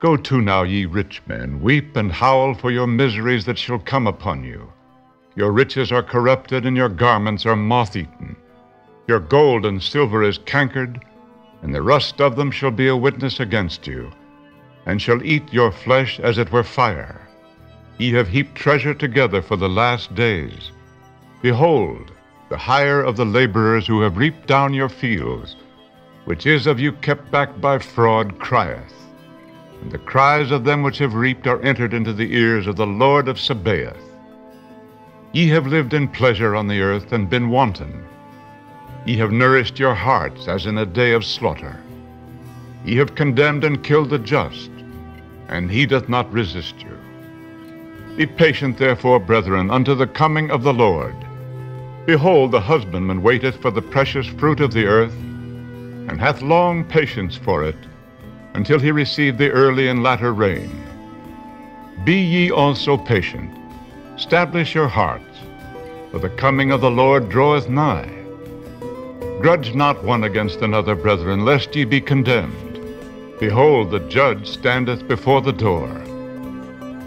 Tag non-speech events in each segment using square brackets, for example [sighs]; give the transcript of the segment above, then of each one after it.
Go to now, ye rich men, weep and howl for your miseries that shall come upon you. Your riches are corrupted, and your garments are moth eaten. Your gold and silver is cankered, and the rust of them shall be a witness against you, and shall eat your flesh as it were fire. Ye have heaped treasure together for the last days. Behold, the hire of the laborers who have reaped down your fields, which is of you kept back by fraud, crieth. And the cries of them which have reaped are entered into the ears of the Lord of Sabaoth. Ye have lived in pleasure on the earth and been wanton. Ye have nourished your hearts as in a day of slaughter. Ye have condemned and killed the just, and he doth not resist you. Be patient, therefore, brethren, unto the coming of the Lord. Behold, the husbandman waiteth for the precious fruit of the earth, and hath long patience for it, until he receive the early and latter rain. Be ye also patient, establish your hearts, for the coming of the Lord draweth nigh. Grudge not one against another, brethren, lest ye be condemned. Behold, the judge standeth before the door.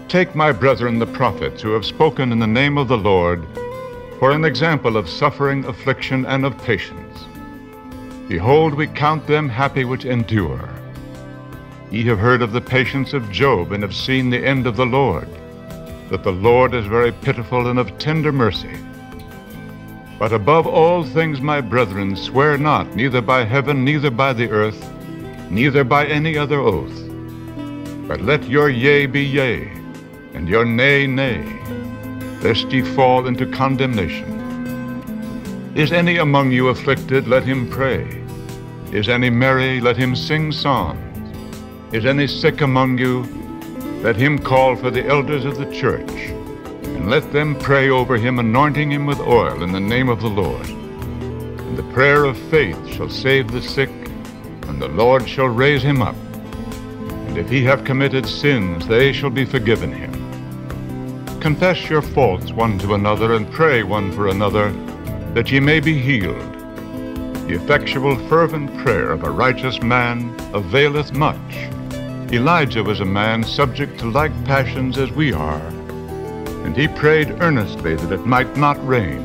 Take my brethren the prophets, who have spoken in the name of the Lord, for an example of suffering, affliction, and of patience. Behold, we count them happy which endure. Ye have heard of the patience of Job, and have seen the end of the Lord, that the Lord is very pitiful and of tender mercy. But above all things, my brethren, swear not, neither by heaven, neither by the earth, neither by any other oath. But let your yea be yea, and your nay, nay, lest ye fall into condemnation. Is any among you afflicted? Let him pray. Is any merry? Let him sing psalms. Is any sick among you? Let him call for the elders of the church, and let them pray over him, anointing him with oil in the name of the Lord. And the prayer of faith shall save the sick, and the Lord shall raise him up. And if he have committed sins, they shall be forgiven him. Confess your faults one to another, and pray one for another, that ye may be healed. The effectual fervent prayer of a righteous man availeth much. Elijah was a man subject to like passions as we are, and he prayed earnestly that it might not rain.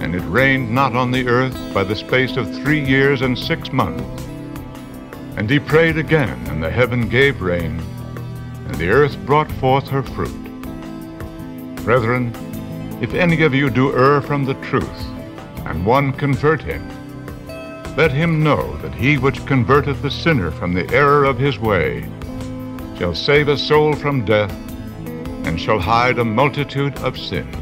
And it rained not on the earth by the space of three years and six months. And he prayed again, and the heaven gave rain, and the earth brought forth her fruit. Brethren, if any of you do err from the truth, and one convert him, let him know that he which converteth the sinner from the error of his way shall save a soul from death, and shall hide a multitude of sins.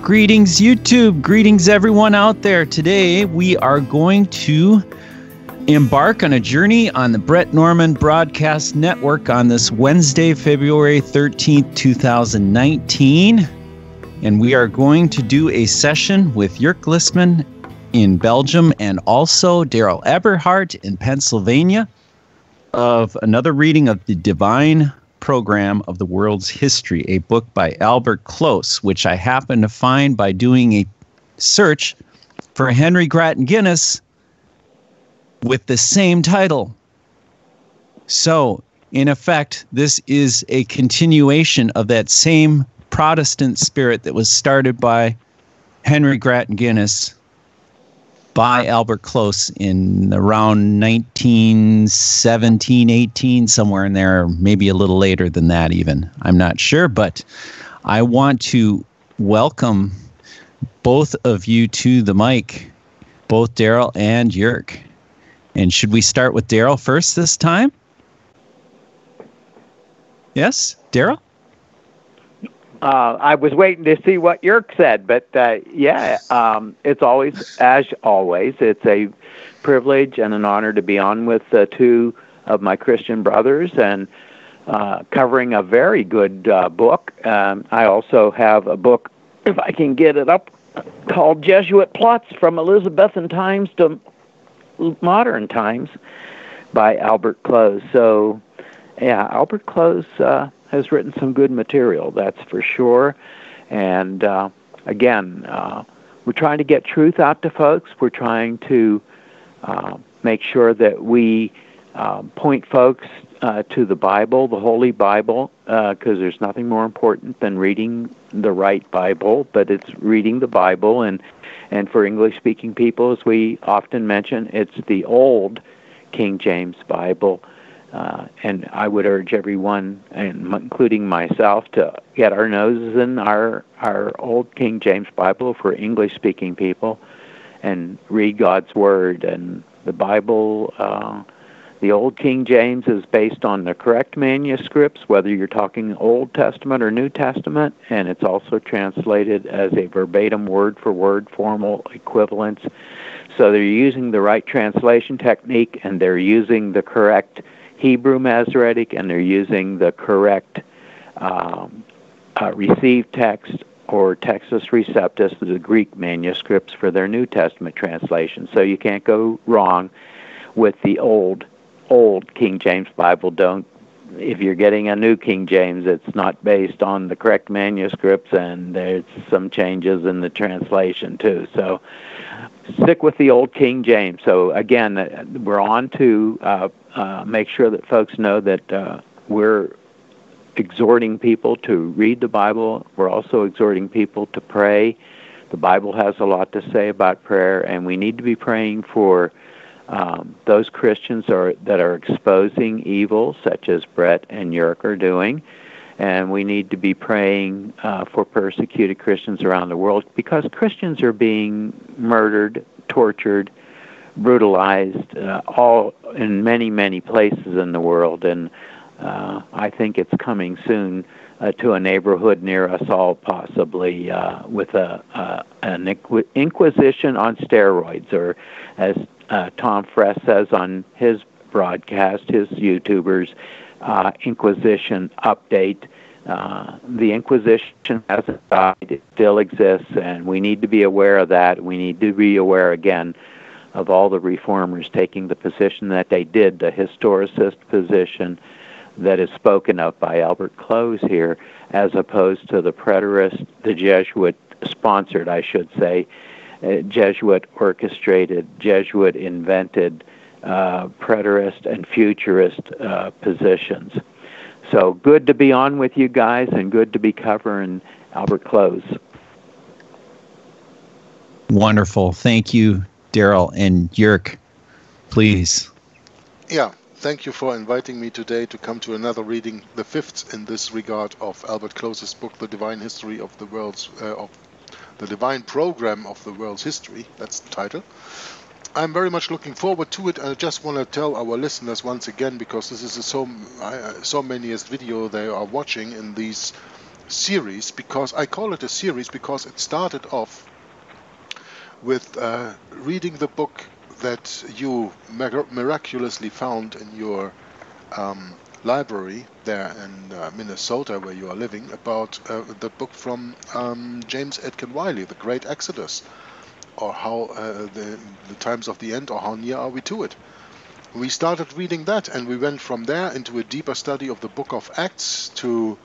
Greetings, YouTube. Greetings, everyone out there. Today, we are going to embark on a journey on the Bret Norman Broadcast Network on this Wednesday, February 13th, 2019. And we are going to do a session with Jörg Glismann in Belgium and also Daryl Eberhardt in Pennsylvania of another reading of the Divine Program of the World's History, a book by Albert Close, which I happened to find by doing a search for Henry Grattan Guinness with the same title. So, in effect, this is a continuation of that same Protestant spirit that was started by Henry Grattan Guinness by Albert Close in around 1917, 18, somewhere in there, maybe a little later than that, even. I'm not sure, but I want to welcome both of you to the mic, both Daryl and Jörg. And should we start with Daryl first this time? Yes, Daryl? Uh, I was waiting to see what Jörg said, but uh, yeah, um, it's always, as always, it's a privilege and an honor to be on with uh, two of my Christian brothers and uh, covering a very good uh, book. Um, I also have a book, if I can get it up, called Jesuit Plots from Elizabethan Times to modern times by Albert Close. So, yeah, Albert Close uh, has written some good material, that's for sure. And uh, again, uh, we're trying to get truth out to folks. We're trying to uh, make sure that we uh, point folks uh, to the Bible, the Holy Bible, because there's nothing more important than reading the right Bible, but it's reading the Bible. And, and for English speaking people, as we often mention, it's the old King James Bible. Uh, and I would urge everyone, and including myself, to get our noses in our our old King James Bible for English-speaking people, and read God's Word. And the Bible, uh, the Old King James, is based on the correct manuscripts, whether you're talking Old Testament or New Testament, and it's also translated as a verbatim word-for-word formal equivalence. So they're using the right translation technique, and they're using the correct Hebrew Masoretic and they're using the correct um, uh, received text or Textus Receptus, the Greek manuscripts for their New Testament translation. So you can't go wrong with the old, old King James Bible. Don't if you're getting a new King James, it's not based on the correct manuscripts, and there's some changes in the translation too. So stick with the old King James. So again, uh, we're on to uh, uh, make sure that folks know that uh, we're exhorting people to read the Bible. We're also exhorting people to pray. The Bible has a lot to say about prayer, and we need to be praying for um, those Christians are, that are exposing evil, such as Brett and Jörg are doing. And we need to be praying uh, for persecuted Christians around the world because Christians are being murdered, tortured, brutalized, uh, all in many, many places in the world. And uh, I think it's coming soon uh, to a neighborhood near us all, possibly uh, with a, uh, an inquisition on steroids, or as uh, Tom Friess says on his broadcast, his YouTubers, uh, Inquisition update. Uh, the Inquisition hasn't died; it still exists, and we need to be aware of that. We need to be aware again of all the reformers taking the position that they did, the historicist position that is spoken of by Albert Close here, as opposed to the preterist, the Jesuit sponsored, I should say, Jesuit orchestrated, Jesuit invented uh, preterist and futurist uh, positions. So good to be on with you guys and good to be covering Albert Close. Wonderful. Thank you, Daryl and Jörg. Please. Yeah, thank you for inviting me today to come to another reading, the fifth in this regard of Albert Close's book, The Divine History of the World's uh, of the Divine Program of the World's History. That's the title. I'm very much looking forward to it. and I just want to tell our listeners once again, because this is a so uh, so manyest video they are watching in these series, because I call it a series because it started off with uh, reading the book that you miraculously found in your um, library there in uh, Minnesota, where you are living, about uh, the book from um, James Aitken Wylie, The Great Exodus or how uh, the, the times of the end, or how near are we to it. We started reading that, and we went from there into a deeper study of the book of Acts to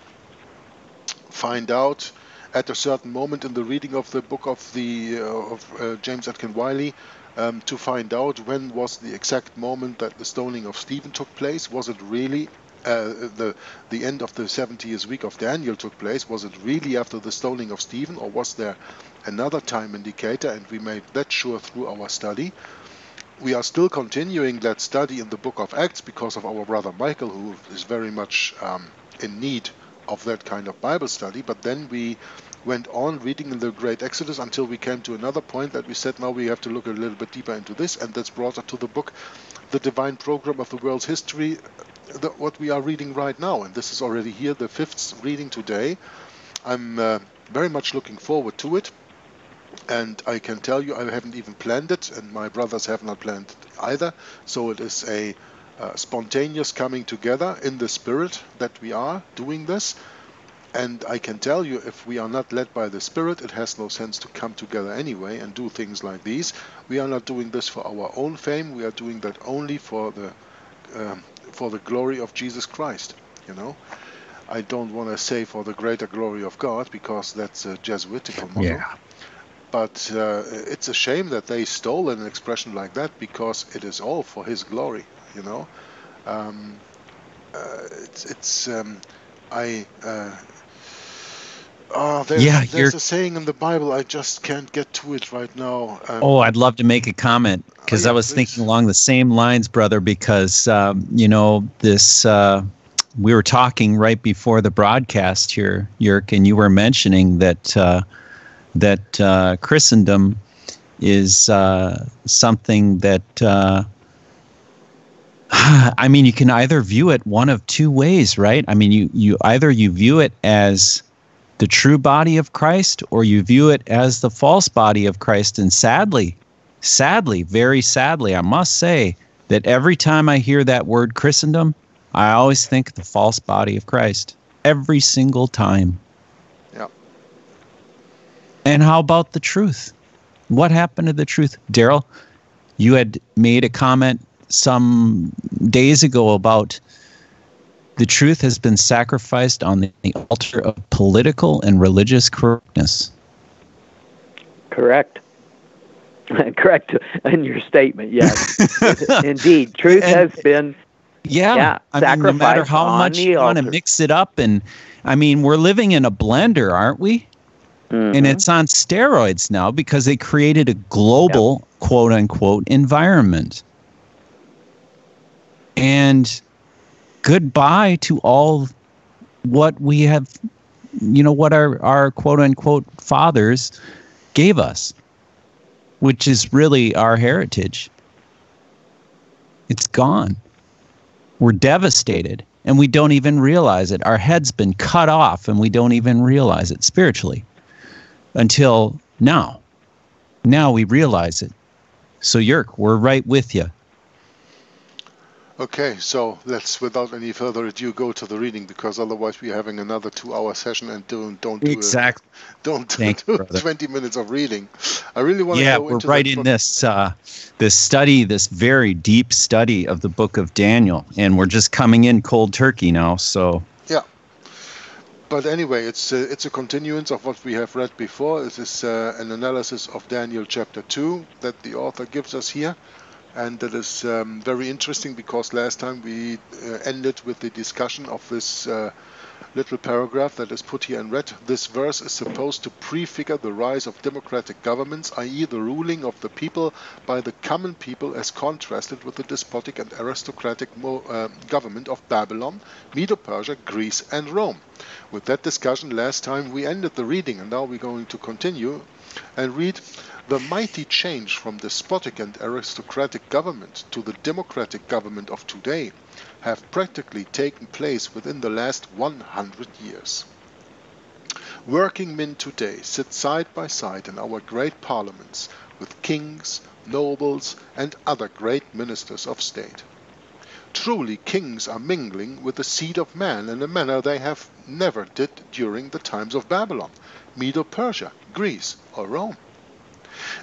find out at a certain moment in the reading of the book of the uh, of uh, James Aitken Wylie um, to find out when was the exact moment that the stoning of Stephen took place. Was it really uh, the the end of the 70th week of Daniel took place? Was it really after the stoning of Stephen, or was there another time indicator, and we made that sure through our study. We are still continuing that study in the book of Acts because of our brother Michael, who is very much um, in need of that kind of Bible study. But then we went on reading in the Great Exodus until we came to another point that we said now we have to look a little bit deeper into this, and that's brought us to the book, The Divine Program of the World's History, the, what we are reading right now. And this is already here, the fifth reading today. I'm uh, very much looking forward to it and I can tell you I haven't even planned it, and my brothers have not planned it either. So it is a uh, spontaneous coming together in the spirit that we are doing this. And I can tell you, if we are not led by the Spirit, it has no sense to come together anyway and do things like these. We are not doing this for our own fame. We are doing that only for the um, for the glory of Jesus Christ. You know, I don't want to say for the greater glory of God because that's a Jesuitical motto. Yeah. But uh, it's a shame that they stole an expression like that because it is all for His glory. You know, um, uh, it's it's um, I. Uh, Oh, there's, Yeah, there's you're- a saying in the Bible. I just can't get to it right now. Um, Oh, I'd love to make a comment because Oh, I was please. thinking along the same lines, brother. Because um, you know this, uh, we were talking right before the broadcast here, Jörg, and you were mentioning that uh, that uh, Christendom is uh, something that. Uh, [sighs] I mean, you can either view it one of two ways, right? I mean, you you either you view it as the true body of Christ or you view it as the false body of Christ. And sadly, sadly, very sadly, I must say that every time I hear that word Christendom, I always think the false body of Christ. Every single time. Yeah. And how about the truth? What happened to the truth? Daryl, you had made a comment some days ago about the truth has been sacrificed on the, the altar of political and religious correctness. Correct. [laughs] Correct in your statement. Yes, [laughs] indeed, truth And- has been. Yeah, Yeah, I mean, no matter how much you want to mix it up, and I mean, we're living in a blender, aren't we? Mhm. And it's on steroids now because they created a global quote unquote environment. And goodbye to all what we have, you know, what our, our quote unquote fathers gave us, which is really our heritage. It's gone. We're devastated and we don't even realize it. Our head's been cut off and we don't even realize it spiritually until now. Now we realize it. So, Jörg, we're right with you. Okay, so let's, without any further ado, go to the reading because otherwise we're having another two-hour session and don't don't do a, Exactly. [laughs] don't Thank do you, 20 minutes of reading. I really want to Yeah, we're right in this uh, this study, this very deep study of the book of Daniel, and we're just coming in cold turkey now. So, yeah, But anyway, it's uh, it's a continuance of what we have read before. It is uh, an analysis of Daniel chapter 2 that the author gives us here. And that is um, very interesting because last time we uh, ended with the discussion of this uh, little paragraph that is put here in red. This verse is supposed to prefigure the rise of democratic governments, i.e., the ruling of the people by the common people as contrasted with the despotic and aristocratic uh, government of Babylon, Medo Persia, Greece, and Rome. With that discussion last time, we ended the reading, and now we're going to continue and read the mighty change from despotic and aristocratic government to the democratic government of today have practically taken place within the last 100 years. Working men today sit side by side in our great parliaments with kings, nobles, and other great ministers of state. Truly, kings are mingling with the seed of man in a manner they have never did during the times of Babylon, Medo Persia, Greece, or Rome.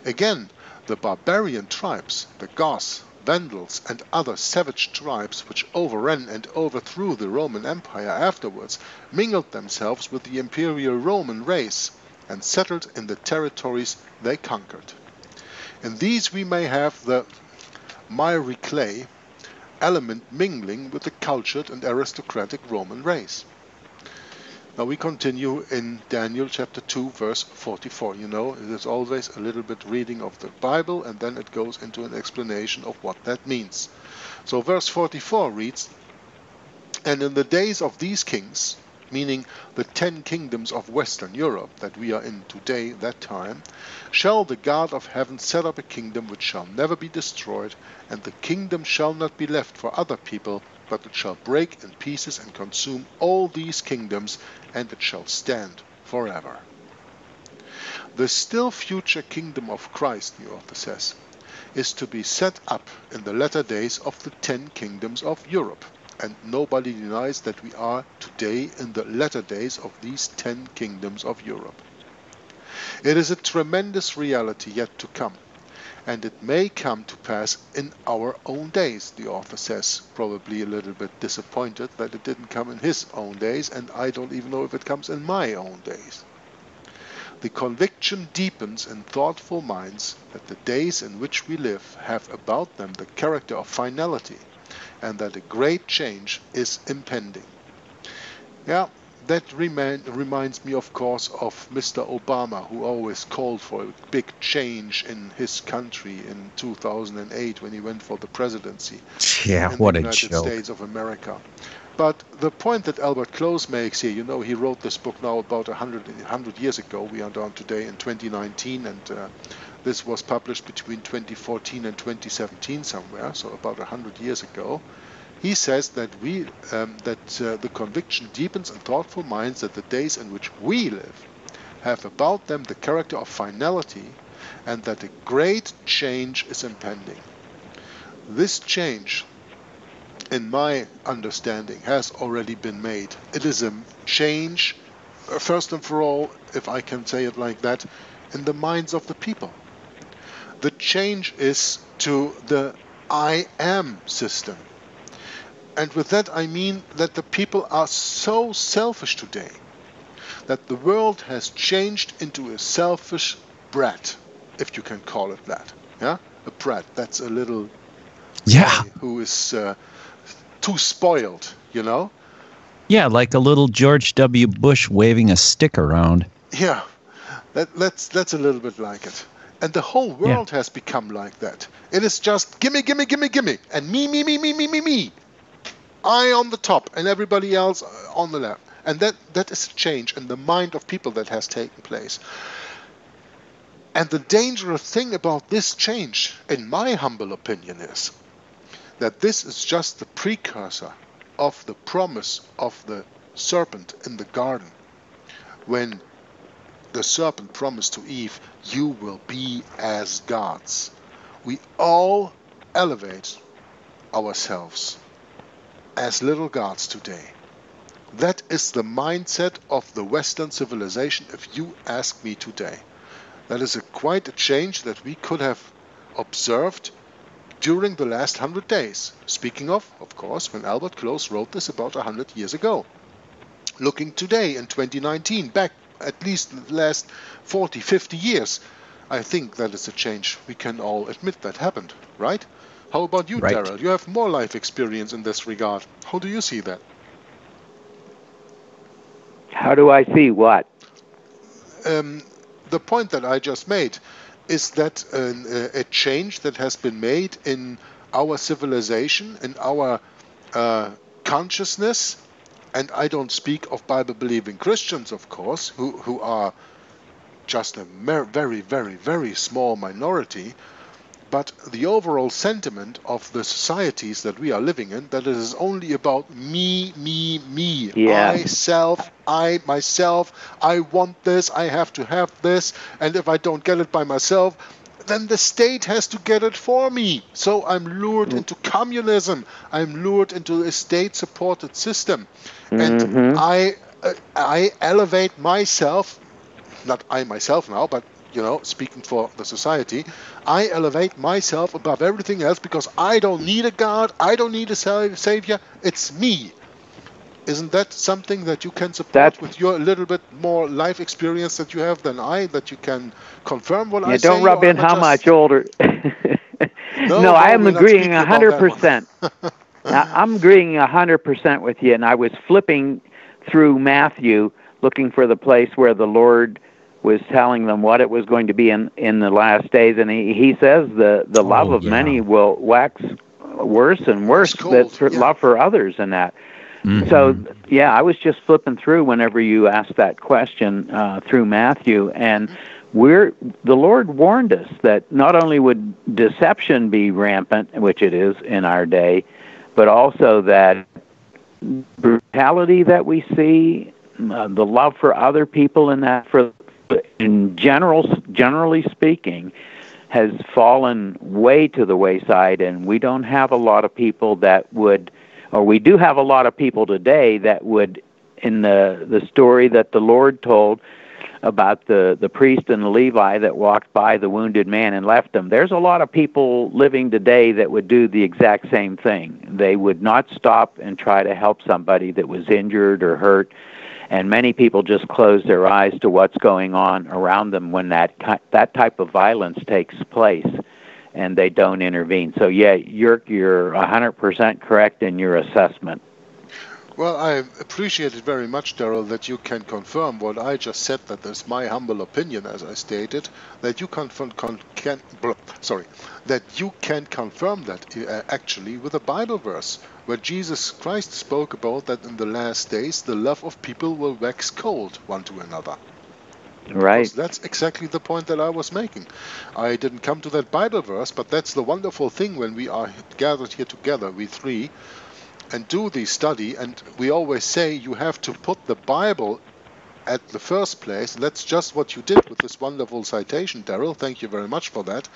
Again, the barbarian tribes, the Goths, Vandals, and other savage tribes which overran and overthrew the Roman Empire afterwards, mingled themselves with the imperial Roman race and settled in the territories they conquered. In these we may have the miry clay element mingling with the cultured and aristocratic Roman race. Now we continue in Daniel chapter 2 verse 44. You know, it is always a little bit reading of the Bible and then it goes into an explanation of what that means. So verse 44 reads, And in the days of these kings, meaning the ten kingdoms of Western Europe that we are in today, that time, shall the God of heaven set up a kingdom which shall never be destroyed, and the kingdom shall not be left for other people, but it shall break in pieces and consume all these kingdoms, and it shall stand forever. The still future kingdom of Christ, the author says, is to be set up in the latter days of the ten kingdoms of Europe. And nobody denies that we are today in the latter days of these ten kingdoms of Europe. It is a tremendous reality yet to come, and it may come to pass in our own days. The author says, probably a little bit disappointed that it didn't come in his own days, and I don't even know if it comes in my own days. The conviction deepens in thoughtful minds that the days in which we live have about them the character of finality, and that a great change is impending. Yeah, that remind, reminds me, of course, of Mr. Obama, who always called for a big change in his country in 2008 when he went for the presidency. Yeah, in what the a United joke. States of America. But the point that Albert Close makes here, you know, he wrote this book now about 100, 100 years ago. We are down today in 2019, and uh, this was published between 2014 and 2017 somewhere, so about 100 years ago. He says that we um, that uh, the conviction deepens in thoughtful minds that the days in which we live have about them the character of finality, and that a great change is impending. This change, in my understanding, has already been made. It is a change, uh, first and for all, if I can say it like that, in the minds of the people. The change is to the I am system. And with that I mean that the people are so selfish today that the world has changed into a selfish brat, if you can call it that. Yeah? A brat. That's a little Yeah. who is uh, too spoiled, you know? Yeah, like a little George W. Bush waving a stick around. Yeah, that, that's that's a little bit like it. And the whole world has become like that. It is just gimme, gimme, gimme, gimme, and me, me, me, me, me, me, me. I on the top, and everybody else on the left. And that that is a change in the mind of people that has taken place. And the dangerous thing about this change, in my humble opinion, is that this is just the precursor of the promise of the serpent in the garden when the serpent promised to Eve, You will be as gods. We all elevate ourselves as little gods today. That is the mindset of the Western civilization, if you ask me today. That is a, quite a change that we could have observed during the last hundred days. Speaking of, of course, when Albert Close wrote this about a hundred years ago. Looking today in 2019, back at least the last 40, 50 years, I think that is a change we can all admit that happened, right? How about you, Right. Daryl? You have more life experience in this regard. How do you see that? How do I see what? um, the point that I just made is that an, uh, a change that has been made in our civilization, in our uh, consciousness, and I don't speak of Bible believing Christians, of course, who, who are just a mer- very, very, very small minority, but the overall sentiment of the societies that we are living in that it is only about me, me, me, Yeah. myself, I, myself, I want this, I have to have this, and if I don't get it by myself, then the state has to get it for me. So I'm lured into communism. I'm lured into a state-supported system, and Mhm. I, uh, I elevate myself not I myself now, but you know, speaking for the society, I elevate myself above everything else because I don't need a God, I don't need a savior, it's me. Isn't that something that you can support That's- with your little bit more life experience that you have than I, that you can confirm what I say? don't rub in how much older. [laughs] no, no, I am agreeing a hundred that one. percent. [laughs] I'm agreeing a hundred percent with you, and I was flipping through Matthew looking for the place where the Lord was telling them what it was going to be in in the last days, and he he says the the love Oh, of yeah. many will wax worse and worse. cold, That's for yeah. love for others and that. So yeah, I was just flipping through whenever you asked that question uh, through Matthew, and we're the Lord warned us that not only would deception be rampant, which it is in our day, but also that brutality that we see, uh, the love for other people, and that for in general, generally speaking, has fallen way to the wayside, and we don't have a lot of people that would, or we do have a lot of people today that would, in the the story that the Lord told, about the the priest and the Levi that walked by the wounded man and left him. There's a lot of people living today that would do the exact same thing. They would not stop and try to help somebody that was injured or hurt. And many people just close their eyes to what's going on around them when that that type of violence takes place and they don't intervene. So yeah, you're you're 100% correct in your assessment. Well, I appreciate it very much, Daryl, that you can confirm what I just said. That That is my humble opinion, as I stated. That you can, con, can sorry, that you can confirm that uh, actually with a Bible verse where Jesus Christ spoke about that in the last days the love of people will wax cold one to another. Right. Because that's exactly the point that I was making. I didn't come to that Bible verse, but that's the wonderful thing when we are gathered here together, we three, and do the study. And we always say you have to put the Bible at the first place. That's just what you did with this wonderful citation, Daryl. Thank you very much for that.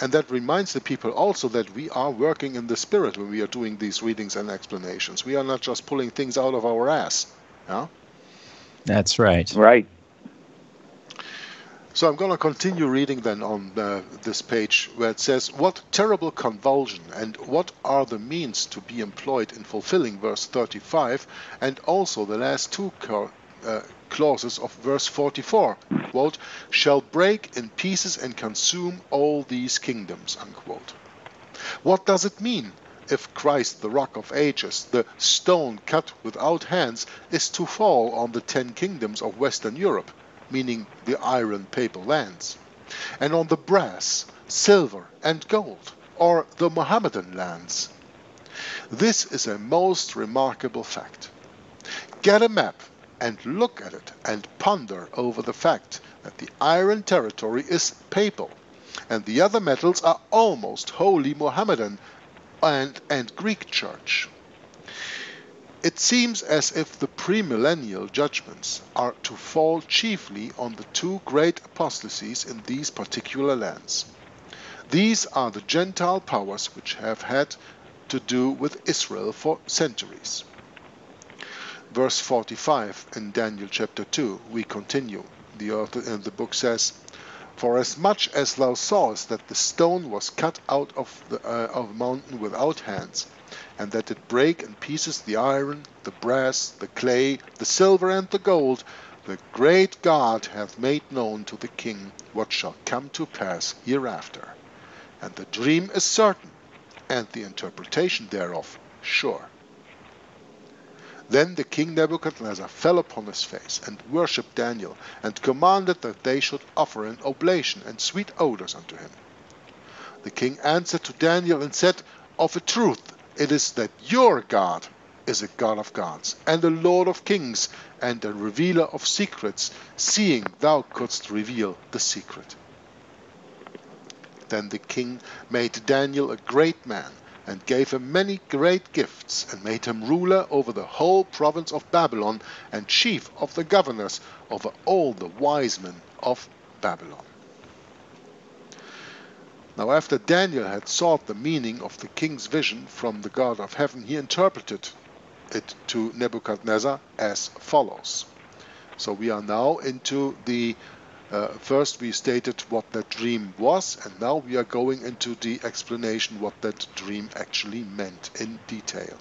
And that reminds the people also that we are working in the spirit when we are doing these readings and explanations. We are not just pulling things out of our ass. Yeah? That's right. Right. So I'm going to continue reading then on uh, this page where it says, What terrible convulsion and what are the means to be employed in fulfilling verse 35 and also the last two uh, clauses of verse 44, quote, shall break in pieces and consume all these kingdoms, unquote. What does it mean if Christ, the rock of ages, the stone cut without hands, is to fall on the ten kingdoms of Western Europe? Meaning the iron papal lands, and on the brass, silver, and gold, or the Mohammedan lands. This is a most remarkable fact. Get a map and look at it and ponder over the fact that the iron territory is papal and the other metals are almost wholly Mohammedan and, and Greek church. It seems as if the premillennial judgments are to fall chiefly on the two great apostasies in these particular lands. These are the Gentile powers which have had to do with Israel for centuries. Verse 45 in Daniel chapter 2, we continue. The author in the book says, For as much as thou sawest that the stone was cut out of the uh, of mountain without hands, and that it break in pieces the iron, the brass, the clay, the silver, and the gold, the great God hath made known to the king what shall come to pass hereafter. And the dream is certain, and the interpretation thereof sure. Then the king Nebuchadnezzar fell upon his face, and worshipped Daniel, and commanded that they should offer an oblation and sweet odours unto him. The king answered to Daniel and said, Of a truth it is that your God is a God of gods, and a Lord of kings, and a revealer of secrets, seeing thou couldst reveal the secret. Then the king made Daniel a great man, and gave him many great gifts, and made him ruler over the whole province of Babylon, and chief of the governors over all the wise men of Babylon. Now after Daniel had sought the meaning of the king's vision from the God of heaven, he interpreted it to Nebuchadnezzar as follows. So we are now into the uh, first we stated what that dream was and now we are going into the explanation what that dream actually meant in detail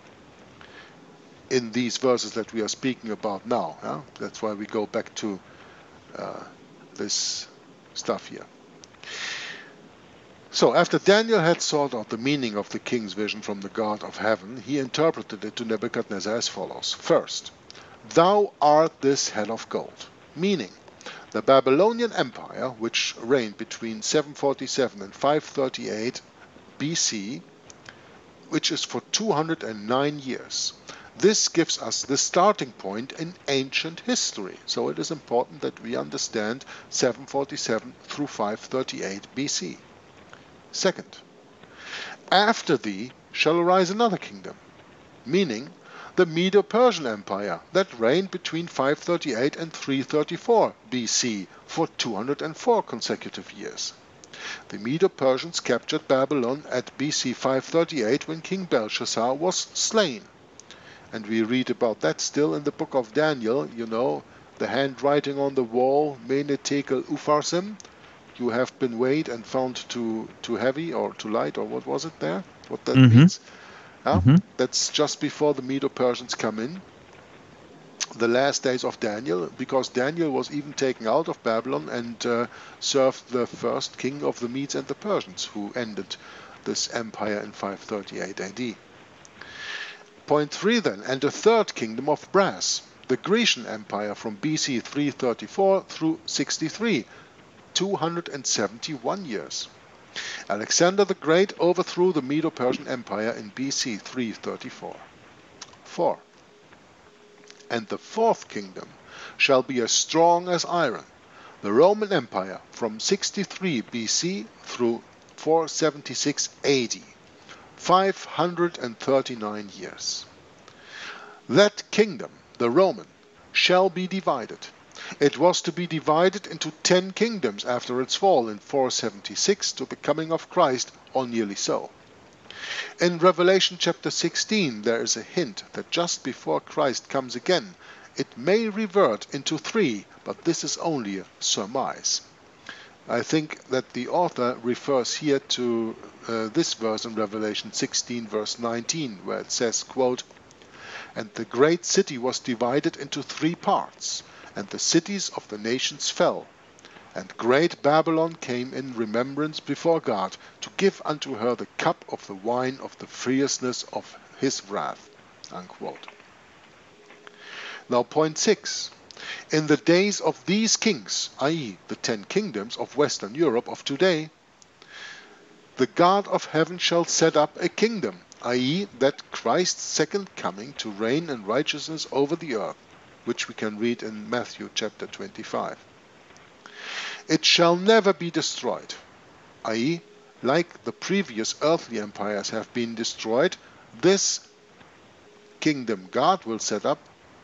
in these verses that we are speaking about now yeah? that's why we go back to uh, this stuff here so after Daniel had sought out the meaning of the king's vision from the God of heaven, he interpreted it to Nebuchadnezzar as follows. First, Thou art this head of gold, meaning the Babylonian Empire, which reigned between 747 and 538 BC, which is for 209 years. This gives us the starting point in ancient history, so it is important that we understand 747 through 538 BC. Second, after thee shall arise another kingdom, meaning the Medo-Persian Empire that reigned between 538 and 334 BC for 204 consecutive years. The Medo-Persians captured Babylon at BC 538 when King Belshazzar was slain. And we read about that still in the book of Daniel, you know, the handwriting on the wall, Mene Tekel Upharsin, you have been weighed and found too too heavy or too light, or what was it there? What that Mhm. means? Yeah, Mhm. That's just before the Medo-Persians come in. The last days of Daniel, because Daniel was even taken out of Babylon and uh, served the first king of the Medes and the Persians, who ended this empire in 538 AD. Point three then, and the third kingdom of brass, the Grecian Empire from BC 334 through 63, 271 years. Alexander the Great overthrew the Medo-Persian Empire in BC 334. 4. And the fourth kingdom shall be as strong as iron, the Roman Empire from 63 BC through 476 AD, 539 years. That kingdom, the Roman, shall be divided. It was to be divided into ten kingdoms after its fall in 476 to the coming of Christ, or nearly so. In Revelation chapter 16 there is a hint that just before Christ comes again, it may revert into three, but this is only a surmise. I think that the author refers here to uh, this verse in Revelation 16 verse 19 where it says, quote, And the great city was divided into three parts, and the cities of the nations fell. And great Babylon came in remembrance before God to give unto her the cup of the wine of the fierceness of his wrath. Unquote. Now, point six. In the days of these kings, i.e., the ten kingdoms of Western Europe of today, the God of heaven shall set up a kingdom, i.e., that Christ's second coming to reign in righteousness over the earth, which we can read in Matthew chapter 25. It shall never be destroyed, i.e., like the previous earthly empires have been destroyed, this kingdom God will set up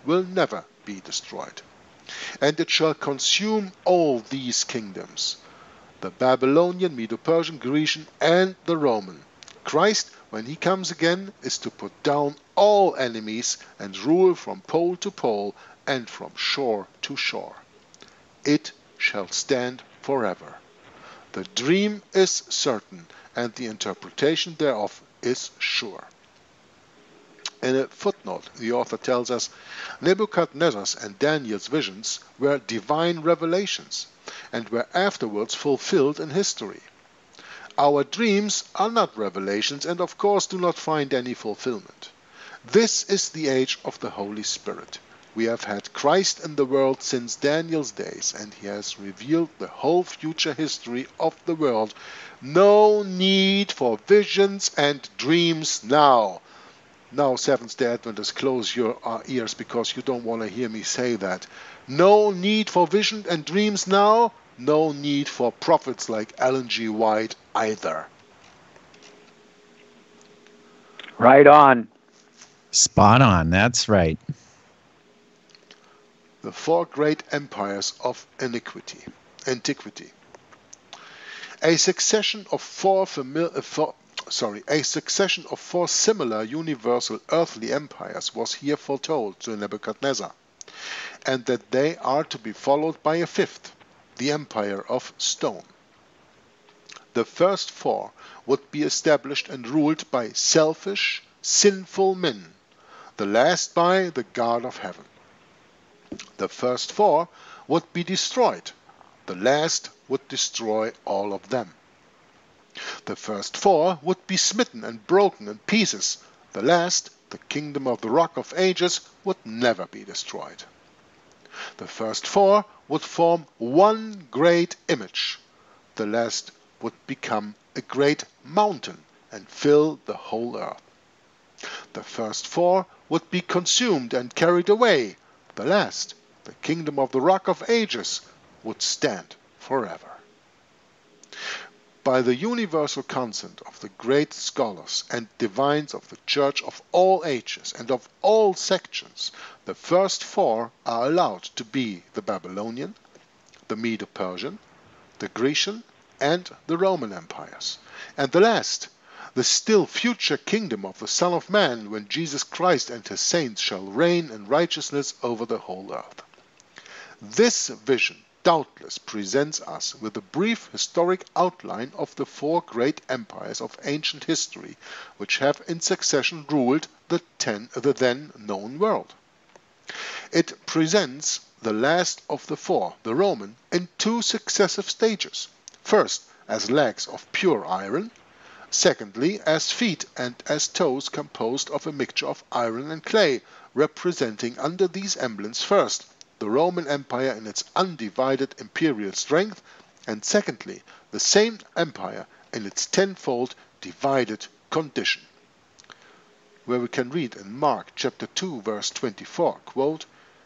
will never be destroyed. And it shall consume all these kingdoms the Babylonian, Medo Persian, Grecian, and the Roman. Christ, when he comes again, is to put down all enemies and rule from pole to pole and from shore to shore. It shall stand forever. The dream is certain, and the interpretation thereof is sure. In a footnote, the author tells us Nebuchadnezzar's and Daniel's visions were divine revelations and were afterwards fulfilled in history. Our dreams are not revelations and, of course, do not find any fulfillment. This is the age of the Holy Spirit. We have had Christ in the world since Daniel's days, and he has revealed the whole future history of the world. No need for visions and dreams now. Now, Seventh day Adventists, close your uh, ears because you don't want to hear me say that. No need for vision and dreams now. No need for prophets like Ellen G. White either. Right on. Spot on. That's right. The four great empires of iniquity, antiquity. A succession of four familiar, uh, four, sorry, a succession of four similar universal earthly empires was here foretold to Nebuchadnezzar, and that they are to be followed by a fifth, the empire of stone. The first four would be established and ruled by selfish, sinful men, the last by the God of heaven. The first four would be destroyed, the last would destroy all of them. The first four would be smitten and broken in pieces, the last, the kingdom of the rock of ages, would never be destroyed. The first four would form one great image, the last would become a great mountain and fill the whole earth. The first four would be consumed and carried away, the last, the kingdom of the rock of ages, would stand forever. By the universal consent of the great scholars and divines of the Church of all ages and of all sections, the first four are allowed to be the Babylonian, the Medo-Persian, the Grecian, and the Roman empires, and the last, the still future kingdom of the Son of Man, when Jesus Christ and his saints shall reign in righteousness over the whole earth. This vision doubtless presents us with a brief historic outline of the four great empires of ancient history which have in succession ruled the, ten, the then known world. It presents the last of the four, the Roman, in two successive stages. First, as legs of pure iron, secondly, as feet and as toes composed of a mixture of iron and clay, representing under these emblems first the Roman Empire in its undivided imperial strength, and secondly, the same empire in its tenfold divided condition. Where we can read in Mark chapter 2 verse 24, quote,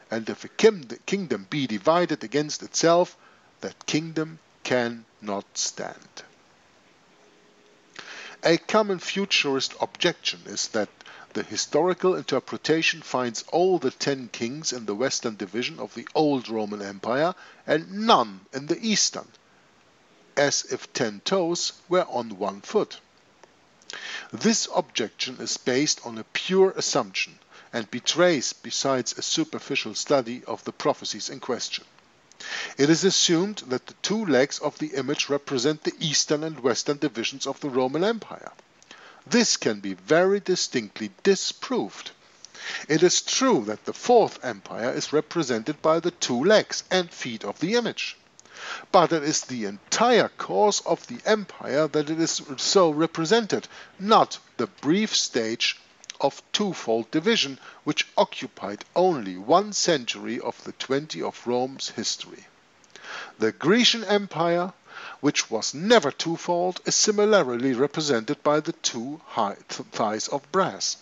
And if a kingdom be divided against itself, that kingdom cannot stand. A common futurist objection is that the historical interpretation finds all the ten kings in the western division of the old Roman Empire and none in the eastern, as if ten toes were on one foot. This objection is based on a pure assumption and betrays besides a superficial study of the prophecies in question. It is assumed that the two legs of the image represent the eastern and western divisions of the Roman Empire. This can be very distinctly disproved. It is true that the Fourth Empire is represented by the two legs and feet of the image. But it is the entire course of the empire that it is so represented, not the brief stage of twofold division which occupied only one century of the twenty of Rome's history. The Grecian Empire which was never twofold, is similarly represented by the two thighs of brass.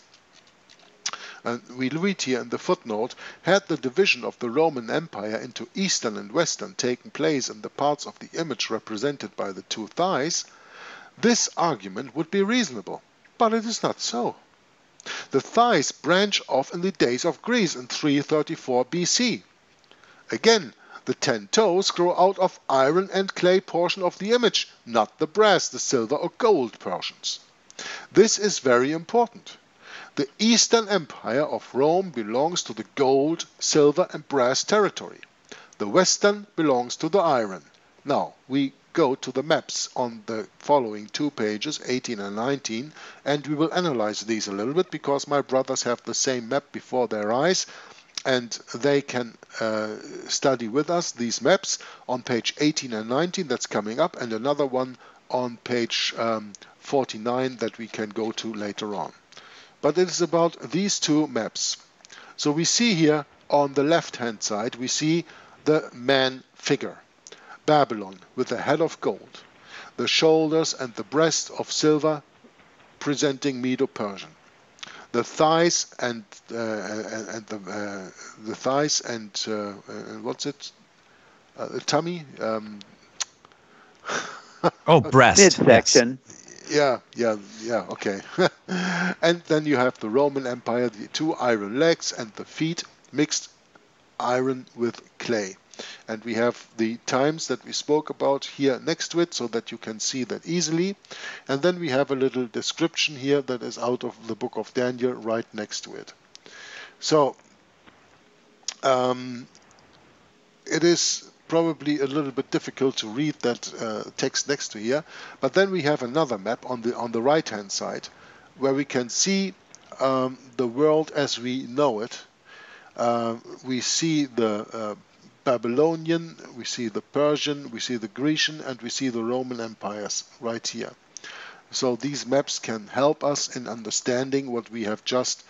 And we read here in the footnote, had the division of the Roman Empire into Eastern and Western taken place in the parts of the image represented by the two thighs, this argument would be reasonable, but it is not so. The thighs branch off in the days of Greece in 334 BC. Again, the ten toes grow out of iron and clay portion of the image, not the brass, the silver or gold portions. This is very important. The Eastern Empire of Rome belongs to the gold, silver and brass territory. The Western belongs to the iron. Now, we go to the maps on the following two pages, 18 and 19, and we will analyze these a little bit because my brothers have the same map before their eyes and they can uh, study with us these maps on page 18 and 19 that's coming up and another one on page um, 49 that we can go to later on. But it is about these two maps. So we see here on the left hand side we see the man figure, Babylon with the head of gold, the shoulders and the breast of silver presenting Medo-Persian the thighs and uh, and the uh, the thighs and uh, what's it? the tummy. Um, oh, breast. Midsection. Yeah, yeah, yeah. Okay. [laughs] and then you have the Roman Empire, the two iron legs and the feet mixed iron with clay and we have the times that we spoke about here next to it so that you can see that easily. And then we have a little description here that is out of the book of Daniel right next to it. So um, it is probably a little bit difficult to read that uh, text next to here. But then we have another map on the on the right hand side where we can see um, the world as we know it. Uh, we see the uh, Babylonian, we see the Persian, we see the Grecian, and we see the Roman empires right here. So these maps can help us in understanding what we have just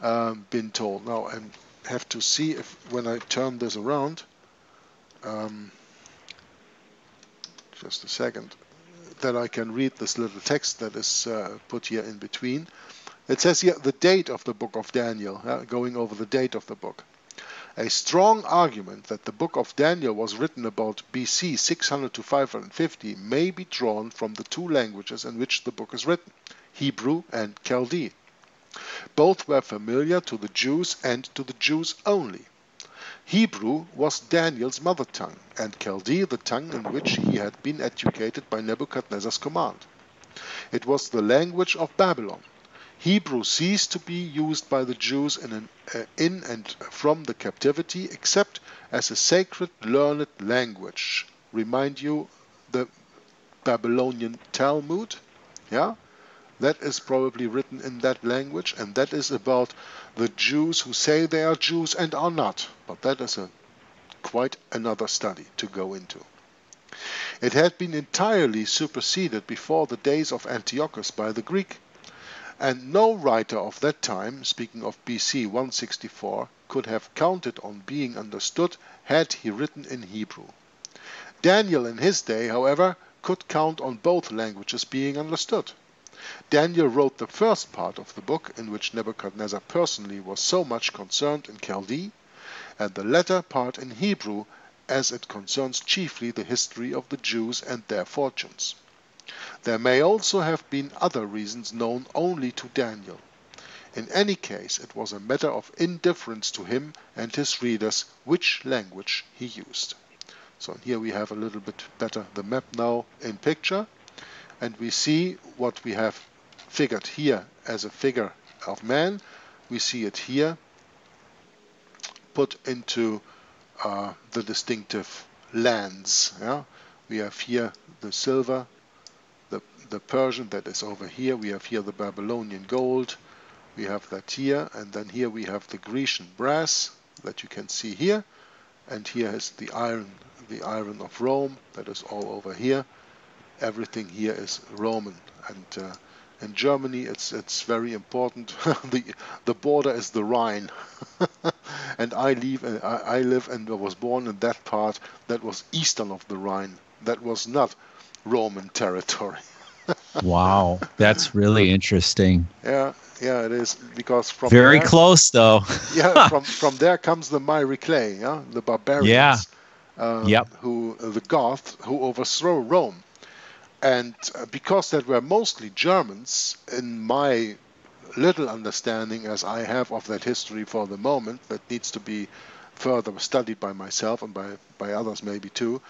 um, been told. Now I have to see if when I turn this around, um, just a second, that I can read this little text that is uh, put here in between. It says here the date of the book of Daniel, uh, going over the date of the book. A strong argument that the book of Daniel was written about BC 600 to 550 may be drawn from the two languages in which the book is written, Hebrew and Chaldee. Both were familiar to the Jews and to the Jews only. Hebrew was Daniel's mother tongue, and Chaldee the tongue in which he had been educated by Nebuchadnezzar's command. It was the language of Babylon. Hebrew ceased to be used by the Jews in, an, uh, in and from the captivity except as a sacred learned language. Remind you the Babylonian Talmud? Yeah? That is probably written in that language, and that is about the Jews who say they are Jews and are not. But that is a quite another study to go into. It had been entirely superseded before the days of Antiochus by the Greek and no writer of that time, speaking of BC 164, could have counted on being understood had he written in Hebrew. Daniel in his day, however, could count on both languages being understood. Daniel wrote the first part of the book, in which Nebuchadnezzar personally was so much concerned in Chaldee, and the latter part in Hebrew, as it concerns chiefly the history of the Jews and their fortunes. There may also have been other reasons known only to Daniel. In any case, it was a matter of indifference to him and his readers which language he used. So here we have a little bit better the map now in picture and we see what we have figured here as a figure of man. We see it here put into uh, the distinctive lands. Yeah? We have here the silver the Persian that is over here. We have here the Babylonian gold. We have that here. And then here we have the Grecian brass that you can see here. And here is the iron, the iron of Rome that is all over here. Everything here is Roman. And uh, in Germany, it's it's very important. [laughs] the the border is the Rhine, [laughs] and I live I, I live and was born in that part that was eastern of the Rhine. That was not Roman territory [laughs] wow, that's really interesting. Yeah, yeah, it is because from very there, close though. [laughs] yeah, from [laughs] from there comes the miry clay, yeah, the barbarians. Yeah. Uh, yep. Who uh, the Goths who overthrow Rome, and uh, because that were mostly Germans, in my little understanding as I have of that history for the moment, that needs to be further studied by myself and by by others maybe too.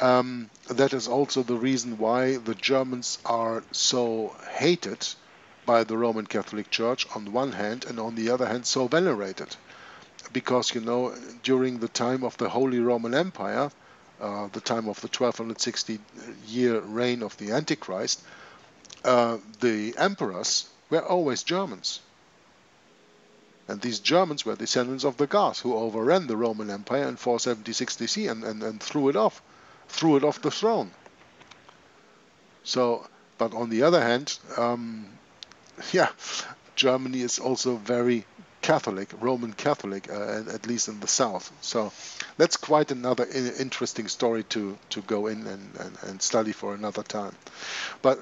Um, that is also the reason why the Germans are so hated by the Roman Catholic Church on one hand, and on the other hand, so venerated. Because, you know, during the time of the Holy Roman Empire, uh, the time of the 1260 year reign of the Antichrist, uh, the emperors were always Germans. And these Germans were descendants of the Goths who overran the Roman Empire in 476 BC and, and, and threw it off threw it off the throne. So, but on the other hand, um, [laughs] yeah, Germany is also very Catholic, Roman Catholic, uh, at least in the south. So that's quite another interesting story to, to go in and, and, and study for another time. But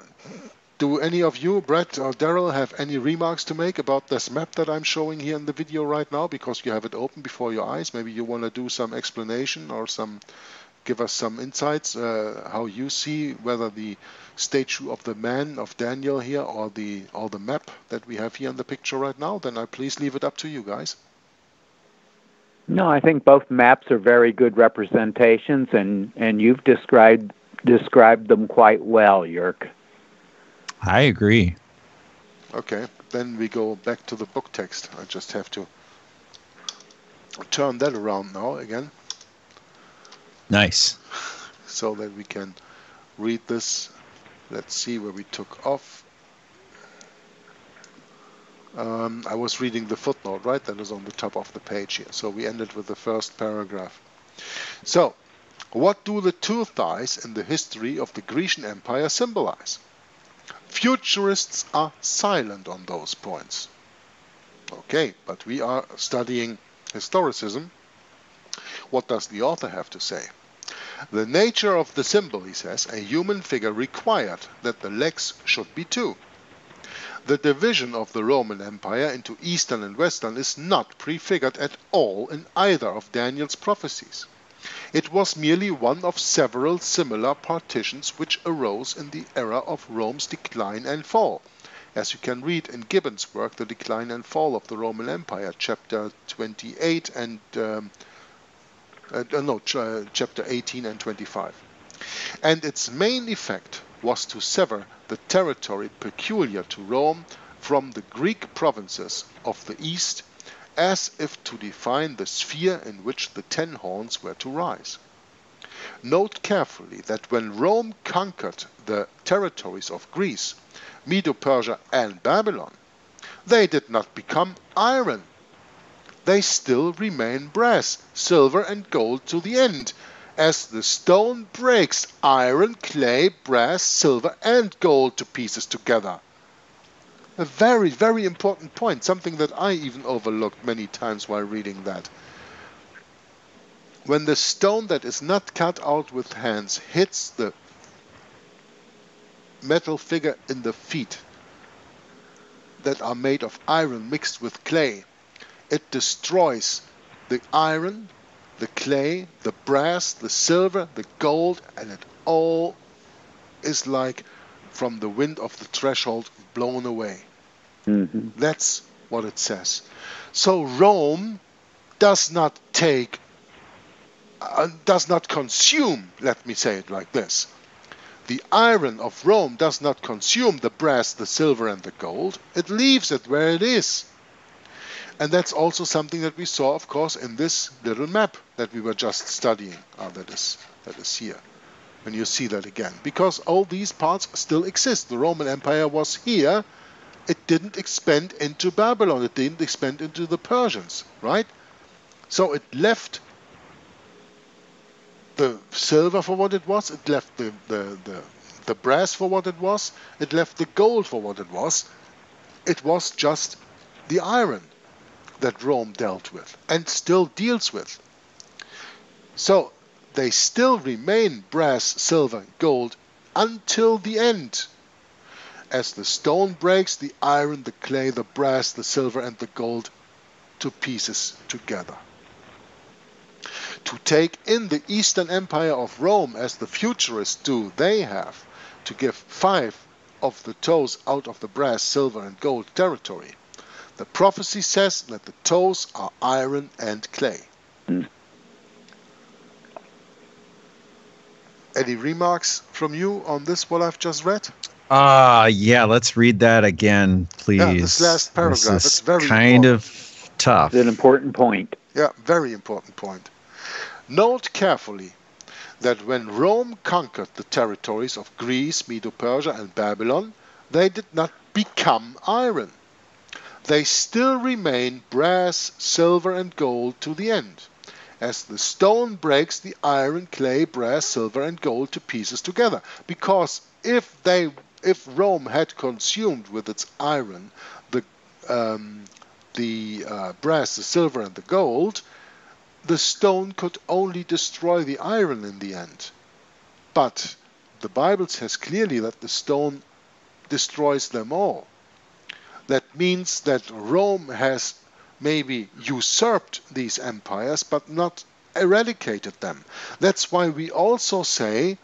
do any of you, Bret or Daryl, have any remarks to make about this map that I'm showing here in the video right now? Because you have it open before your eyes. Maybe you want to do some explanation or some give us some insights uh, how you see whether the statue of the man of Daniel here or the or the map that we have here in the picture right now, then I please leave it up to you guys. No, I think both maps are very good representations, and and you've described described them quite well, Jörg. I agree. Okay, then we go back to the book text. I just have to turn that around now again. Nice. So that we can read this. Let's see where we took off. Um, I was reading the footnote, right? That is on the top of the page here. So we ended with the first paragraph. So, what do the two thighs in the history of the Grecian Empire symbolize? Futurists are silent on those points. Okay, but we are studying historicism. What does the author have to say? The nature of the symbol, he says, a human figure required that the legs should be two. The division of the Roman Empire into Eastern and Western is not prefigured at all in either of Daniel's prophecies. It was merely one of several similar partitions which arose in the era of Rome's decline and fall, as you can read in Gibbon's work The Decline and Fall of the Roman Empire, chapter 28 and um, uh, no, ch uh, chapter 18 and 25. And its main effect was to sever the territory peculiar to Rome from the Greek provinces of the east as if to define the sphere in which the ten horns were to rise. Note carefully that when Rome conquered the territories of Greece, Medo-Persia and Babylon, they did not become iron. They still remain brass, silver and gold to the end, as the stone breaks iron, clay, brass, silver and gold to pieces together. A very, very important point, something that I even overlooked many times while reading that. When the stone that is not cut out with hands hits the metal figure in the feet that are made of iron mixed with clay, it destroys the iron, the clay, the brass, the silver, the gold, and it all is like from the wind of the threshold blown away. Mm-hmm. That's what it says. So Rome does not take, uh, does not consume, let me say it like this. The iron of Rome does not consume the brass, the silver, and the gold. It leaves it where it is. And that's also something that we saw, of course, in this little map that we were just studying. Ah, that is that is here. When you see that again, because all these parts still exist. The Roman Empire was here. It didn't expand into Babylon. It didn't expand into the Persians, right? So it left the silver for what it was. It left the, the, the, the brass for what it was. It left the gold for what it was. It was just the iron that Rome dealt with and still deals with. So they still remain brass, silver, gold until the end. As the stone breaks the iron, the clay, the brass, the silver, and the gold to pieces together. To take in the Eastern Empire of Rome as the futurists do, they have to give five of the toes out of the brass, silver, and gold territory. The prophecy says that the toes are iron and clay. Mm. Any remarks from you on this, what I've just read? Ah, yeah, let's read that again, please. Yeah, this last paragraph, This it's very kind important. of tough. It's an important point. Yeah, very important point. Note carefully that when Rome conquered the territories of Greece, Medo-Persia and Babylon, they did not become iron. They still remain brass, silver and gold to the end, as the stone breaks the iron, clay, brass, silver and gold to pieces together. Because if they if Rome had consumed with its iron the um, the uh, brass, the silver and the gold, the stone could only destroy the iron in the end. But the Bible says clearly that the stone destroys them all. That means that Rome has maybe usurped these empires but not eradicated them. That's why we also say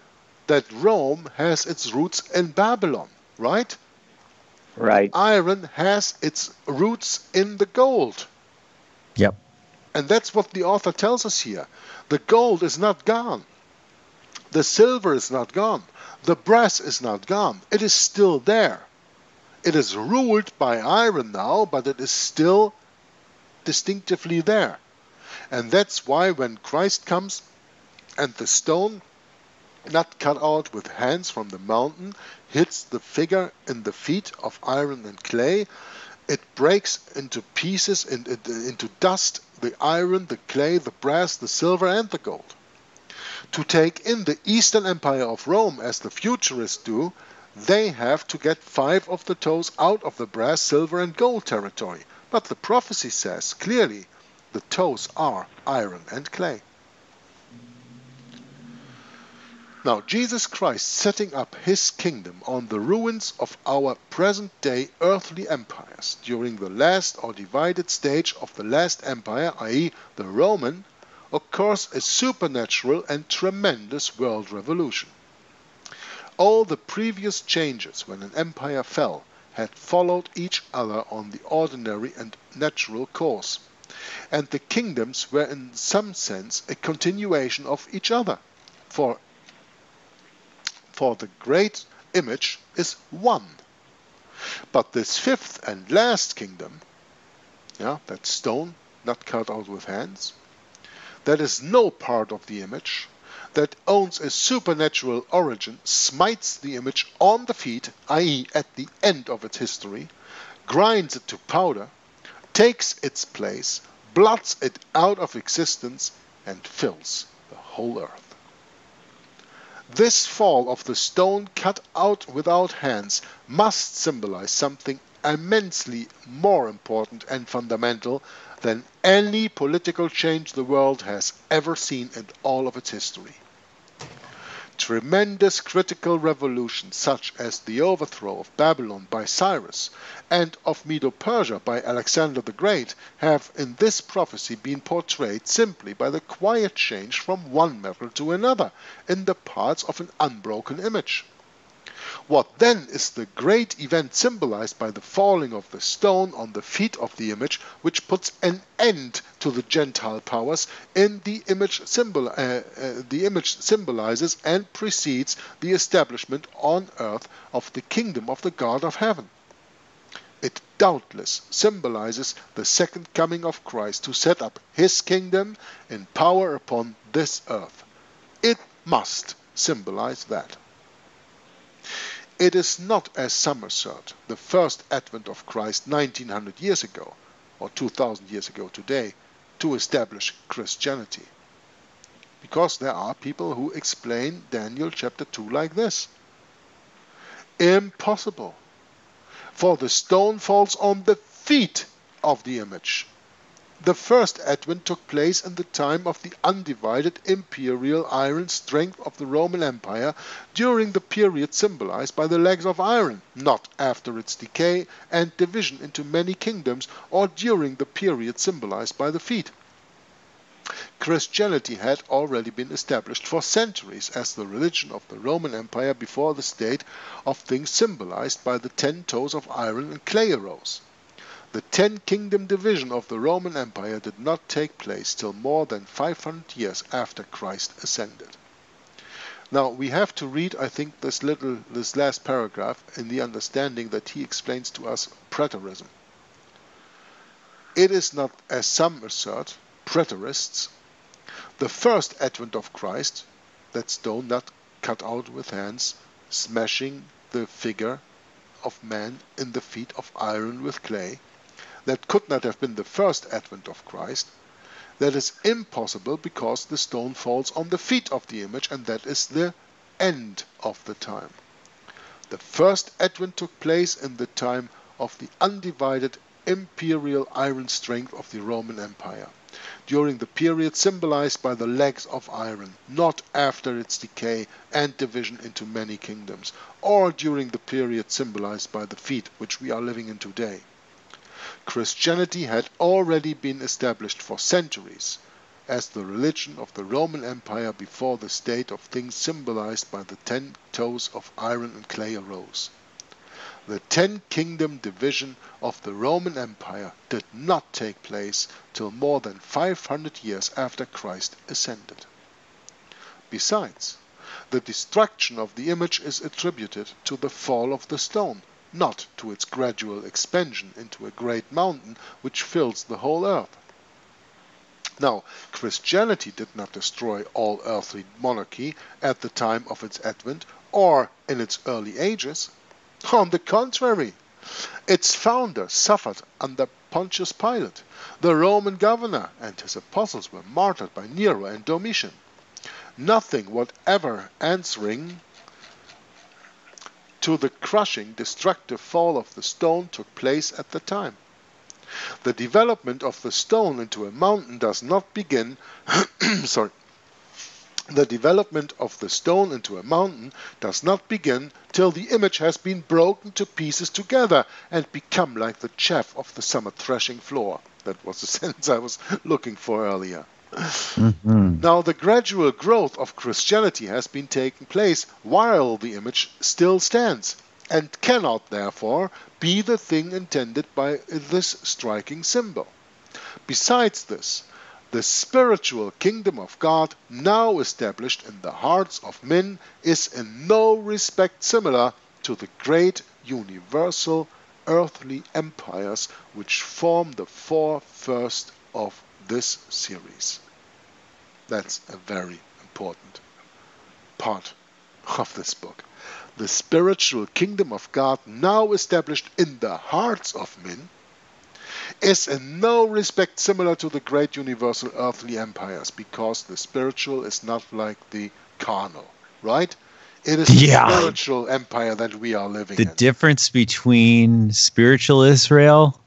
that Rome has its roots in Babylon, right? Right. Iron has its roots in the gold. Yep. And that's what the author tells us here. The gold is not gone. The silver is not gone. The brass is not gone. It is still there. It is ruled by iron now, but it is still distinctively there. And that's why when Christ comes and the stone, not cut out with hands from the mountain, hits the figure in the feet of iron and clay, it breaks into pieces, in- into dust, the iron, the clay, the brass, the silver, and the gold. To take in the Eastern Empire of Rome as the futurists do, they have to get five of the toes out of the brass, silver, and gold territory. But the prophecy says clearly the toes are iron and clay. Now, Jesus Christ setting up his kingdom on the ruins of our present day earthly empires during the last or divided stage of the last empire, i.e., the Roman, occurs a supernatural and tremendous world revolution. All the previous changes when an empire fell had followed each other on the ordinary and natural course, and the kingdoms were in some sense a continuation of each other, for for the great image is one. But this fifth and last kingdom, yeah, that stone not cut out with hands, that is no part of the image, that owns a supernatural origin, smites the image on the feet, i.e., at the end of its history, grinds it to powder, takes its place, blots it out of existence, and fills the whole earth. This fall of the stone cut out without hands must symbolize something immensely more important and fundamental than any political change the world has ever seen in all of its history. Tremendous critical revolutions such as the overthrow of Babylon by Cyrus and of Medo-Persia by Alexander the Great have in this prophecy been portrayed simply by the quiet change from one metal to another in the parts of an unbroken image. What then is the great event symbolized by the falling of the stone on the feet of the image, which puts an end to the Gentile powers in the image symbol, uh, uh, the image symbolizes and precedes the establishment on earth of the kingdom of the God of heaven. It doubtless symbolizes the second coming of Christ to set up his kingdom in power upon this earth. It must symbolize that. It is not, as some assert, the first advent of Christ 1900 years ago, or 2000 years ago today, to establish Christianity. Because there are people who explain Daniel chapter 2 like this. Impossible. For the stone falls on the feet of the image. The first advent took place in the time of the undivided imperial iron strength of the Roman Empire during the period symbolized by the legs of iron, not after its decay and division into many kingdoms or during the period symbolized by the feet. Christianity had already been established for centuries as the religion of the Roman Empire before the state of things symbolized by the ten toes of iron and clay arose. The ten kingdom division of the Roman Empire did not take place till more than 500 years after Christ ascended. Now we have to read, I think, this little, this last paragraph in the understanding that he explains to us preterism. It is not, as some assert, preterists, the first advent of Christ, that stone not cut out with hands, smashing the figure of man in the feet of iron with clay, that could not have been the first advent of Christ. That is impossible because the stone falls on the feet of the image and that is the end of the time. The first advent took place in the time of the undivided imperial iron strength of the Roman Empire, during the period symbolized by the legs of iron, not after its decay and division into many kingdoms, or during the period symbolized by the feet which we are living in today. Christianity had already been established for centuries as the religion of the Roman Empire before the state of things symbolized by the ten toes of iron and clay arose. The ten kingdom division of the Roman Empire did not take place till more than 500 years after Christ ascended. Besides, the destruction of the image is attributed to the fall of the stone, not to its gradual expansion into a great mountain which fills the whole earth. Now, Christianity did not destroy all earthly monarchy at the time of its advent or in its early ages. On the contrary, its founder suffered under Pontius Pilate. The Roman governor and his apostles were martyred by Nero and Domitian. Nothing whatever answering to the crushing, destructive fall of the stone took place at the time. The development of the stone into a mountain does not begin [clears throat] sorry the development of the stone into a mountain does not begin till the image has been broken to pieces together and become like the chaff of the summer threshing floor. That was the [laughs] sentence I was looking for earlier. Mm-hmm. Now, the gradual growth of Christianity has been taking place while the image still stands, and cannot, therefore, be the thing intended by this striking symbol. Besides this, the spiritual kingdom of God, now established in the hearts of men, is in no respect similar to the great universal earthly empires which form the four first of this series. That's a very important part of this book. The spiritual kingdom of God, now established in the hearts of men, is in no respect similar to the great universal earthly empires because the spiritual is not like the carnal, right? It is yeah. the spiritual empire that we are living the in. The difference between spiritual Israel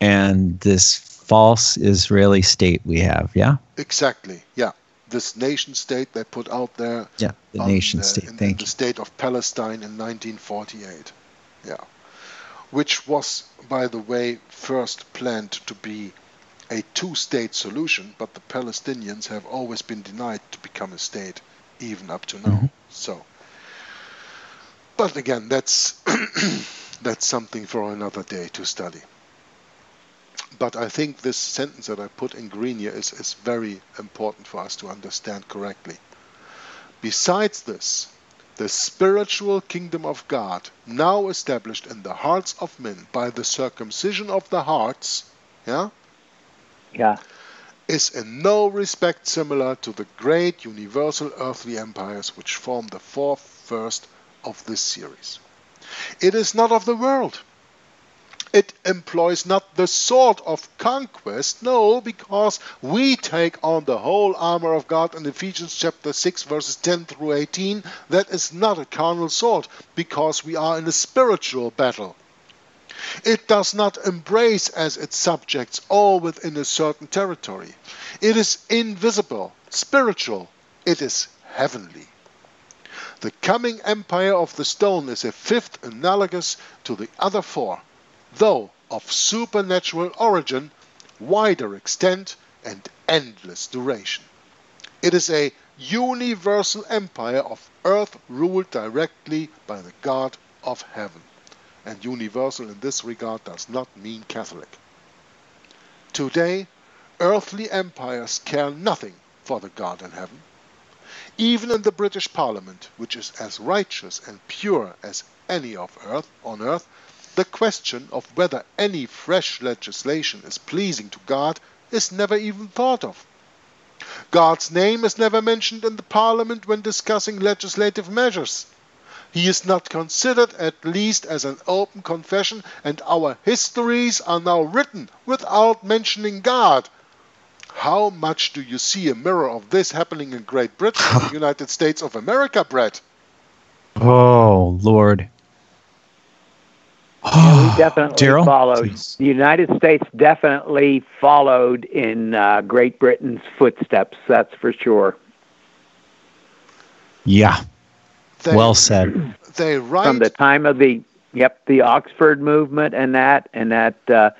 and this false Israeli state we have, yeah? Exactly, yeah. This nation state they put out there. Yeah, the nation the, state. In, Thank in you. The state of Palestine in 1948. Yeah. Which was, by the way, first planned to be a two state solution, but the Palestinians have always been denied to become a state, even up to now. Mm-hmm. So but again, that's [clears throat] that's something for another day to study. But I think this sentence that I put in green here is, is very important for us to understand correctly. Besides this, the spiritual kingdom of God, now established in the hearts of men by the circumcision of the hearts, yeah? Yeah. Is in no respect similar to the great universal earthly empires which form the four first of this series. It is not of the world. It employs not the sword of conquest, no, because we take on the whole armor of God in Ephesians chapter 6, verses 10 through 18. That is not a carnal sword, because we are in a spiritual battle. It does not embrace as its subjects all within a certain territory. It is invisible, spiritual, it is heavenly. The coming empire of the stone is a fifth analogous to the other four, though of supernatural origin, wider extent, and endless duration. It is a universal empire of earth ruled directly by the God of heaven. And universal in this regard does not mean Catholic. Today, earthly empires care nothing for the God in heaven. Even in the British Parliament, which is as righteous and pure as any of earth on earth, the question of whether any fresh legislation is pleasing to God is never even thought of. God's name is never mentioned in the Parliament when discussing legislative measures. He is not considered at least as an open confession, and our histories are now written without mentioning God, how much do you see a mirror of this happening in Great Britain and the [laughs] United States of America, Bret? Oh, Lord. Yeah, we [sighs] definitely Daryl, followed. Please. The United States definitely followed in uh, Great Britain's footsteps. That's for sure. Yeah. They, well said. They write from the time of the yep the Oxford movement and that and that uh,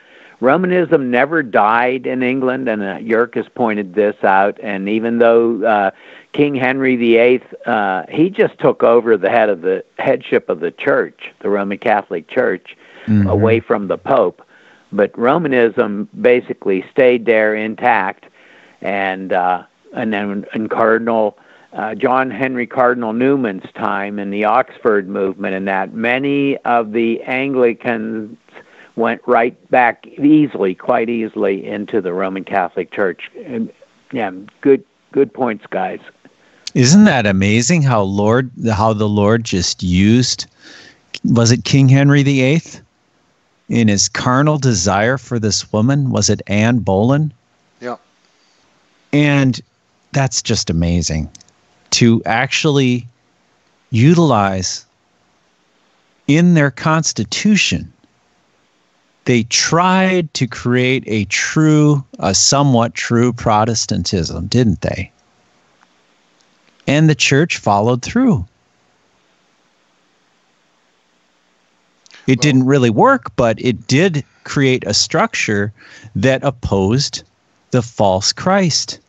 Romanism never died in England, and uh, Jörg has pointed this out. And even though uh, King Henry VIII, uh, he just took over the head of the headship of the church, the Roman Catholic Church, mm-hmm. away from the Pope. But Romanism basically stayed there intact, and uh, and then in Cardinal uh, John Henry Cardinal Newman's time in the Oxford movement, and that many of the Anglicans went right back easily, quite easily, into the Roman Catholic Church. And, yeah, good good points, guys. Isn't that amazing how Lord how the Lord just used was it King Henry VIII in his carnal desire for this woman? Was it Anne Boleyn? Yeah. And that's just amazing to actually utilize in their constitution they tried to create a true, a somewhat true Protestantism, didn't they? And the church followed through. It well, didn't really work, but it did create a structure that opposed the false Christ.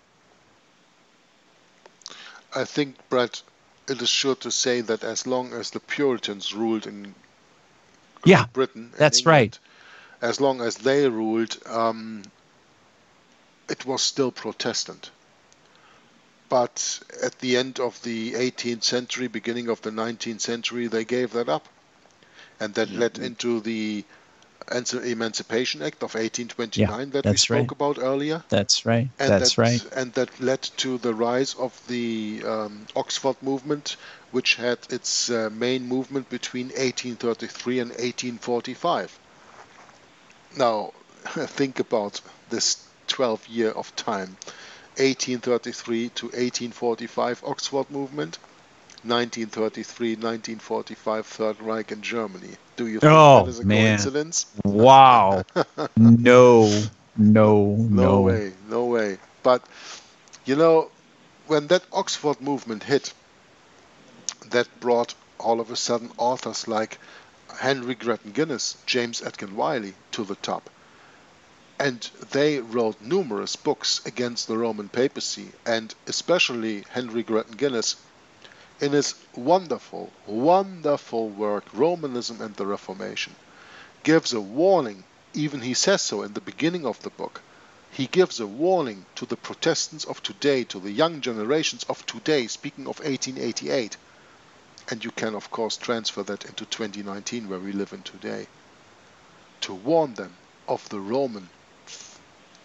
I think, Bret, it is sure to say that as long as the Puritans ruled in yeah, Britain, that's England, right as long as they ruled, um, it was still Protestant. But at the end of the 18th century, beginning of the 19th century, they gave that up. and that led into the Emancipation Act of 1829 yeah, that we spoke right. about earlier. That's right. And that's that, right. And that led to the rise of the um, Oxford movement, which had its uh, main movement between 1833 and 1845. Now, [laughs] think about this 12 year of time 1833 to 1845 Oxford movement. 1933, 1945 Third Reich in Germany. Do you think oh, that is a man. coincidence? Wow. [laughs] no, no, no. No way, no way. But, you know, when that Oxford movement hit, that brought all of a sudden authors like Henry Grattan Guinness, James Aitken Wylie to the top. And they wrote numerous books against the Roman papacy, and especially Henry Grattan Guinness in his wonderful, wonderful work, Romanism and the Reformation, gives a warning, even he says so in the beginning of the book. He gives a warning to the Protestants of today, to the young generations of today, speaking of 1888. And you can, of course, transfer that into 2019, where we live in today, to warn them of the Roman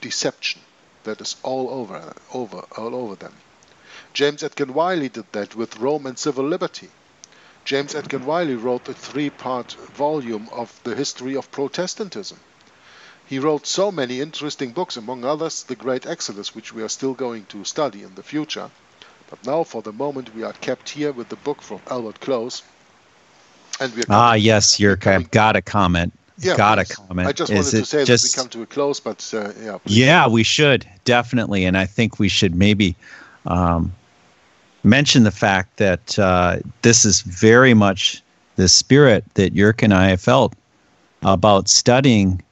deception that is all over, over, all over them. James Aitken Wylie did that with Rome and Civil Liberty. James Aitken Wylie wrote a three-part volume of the history of Protestantism. He wrote so many interesting books, among others The Great Exodus, which we are still going to study in the future. But now, for the moment, we are kept here with the book from Albert Close. And we ah, yes, Jörg, I've got a comment. Yeah, got please. a comment. I just wanted to say just, that we come to a close, but uh, yeah. Please. Yeah, we should definitely, and I think we should maybe um, mention the fact that uh, this is very much the spirit that Jörg and I have felt about studying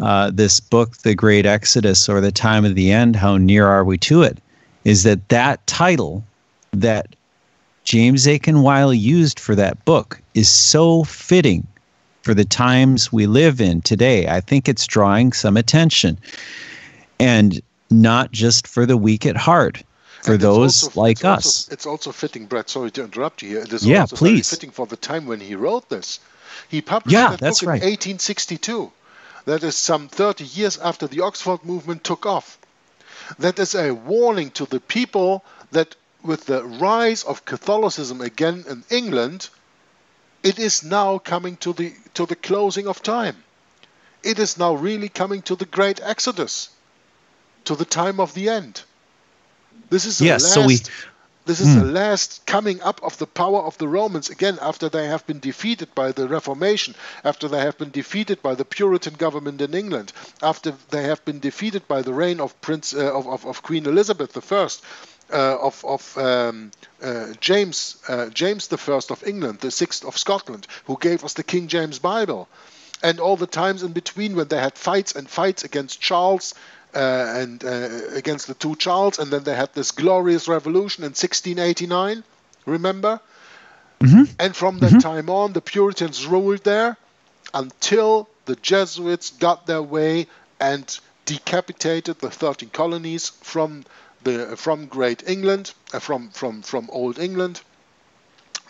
uh, this book, The Great Exodus, or The Time of the End, How Near Are We to It, is that that title that James Aitken Wylie used for that book is so fitting for the times we live in today. I think it's drawing some attention. And not just for the weak at heart for and those also, like it's us. Also, it's also fitting, Bret. Sorry to interrupt you here. It is yeah, also please. fitting for the time when he wrote this. He published yeah, that that's book right. in 1862. That is some 30 years after the Oxford movement took off. That is a warning to the people that with the rise of Catholicism again in England, it is now coming to the to the closing of time. It is now really coming to the great exodus, to the time of the end. This is yes, last, so we this is hmm. the last coming up of the power of the Romans again after they have been defeated by the Reformation, after they have been defeated by the Puritan government in England, after they have been defeated by the reign of Prince uh, of, of, of, Queen Elizabeth I, of, of um, uh, James uh, James the First of England, the sixth of Scotland, who gave us the King James Bible, and all the times in between when they had fights and fights against Charles uh, and uh, against the two Charles, and then they had this glorious revolution in 1689. Remember? Mm-hmm. And from that mm-hmm. time on, the Puritans ruled there until the Jesuits got their way and decapitated the 13 colonies from the from Great England, uh, from from from Old England,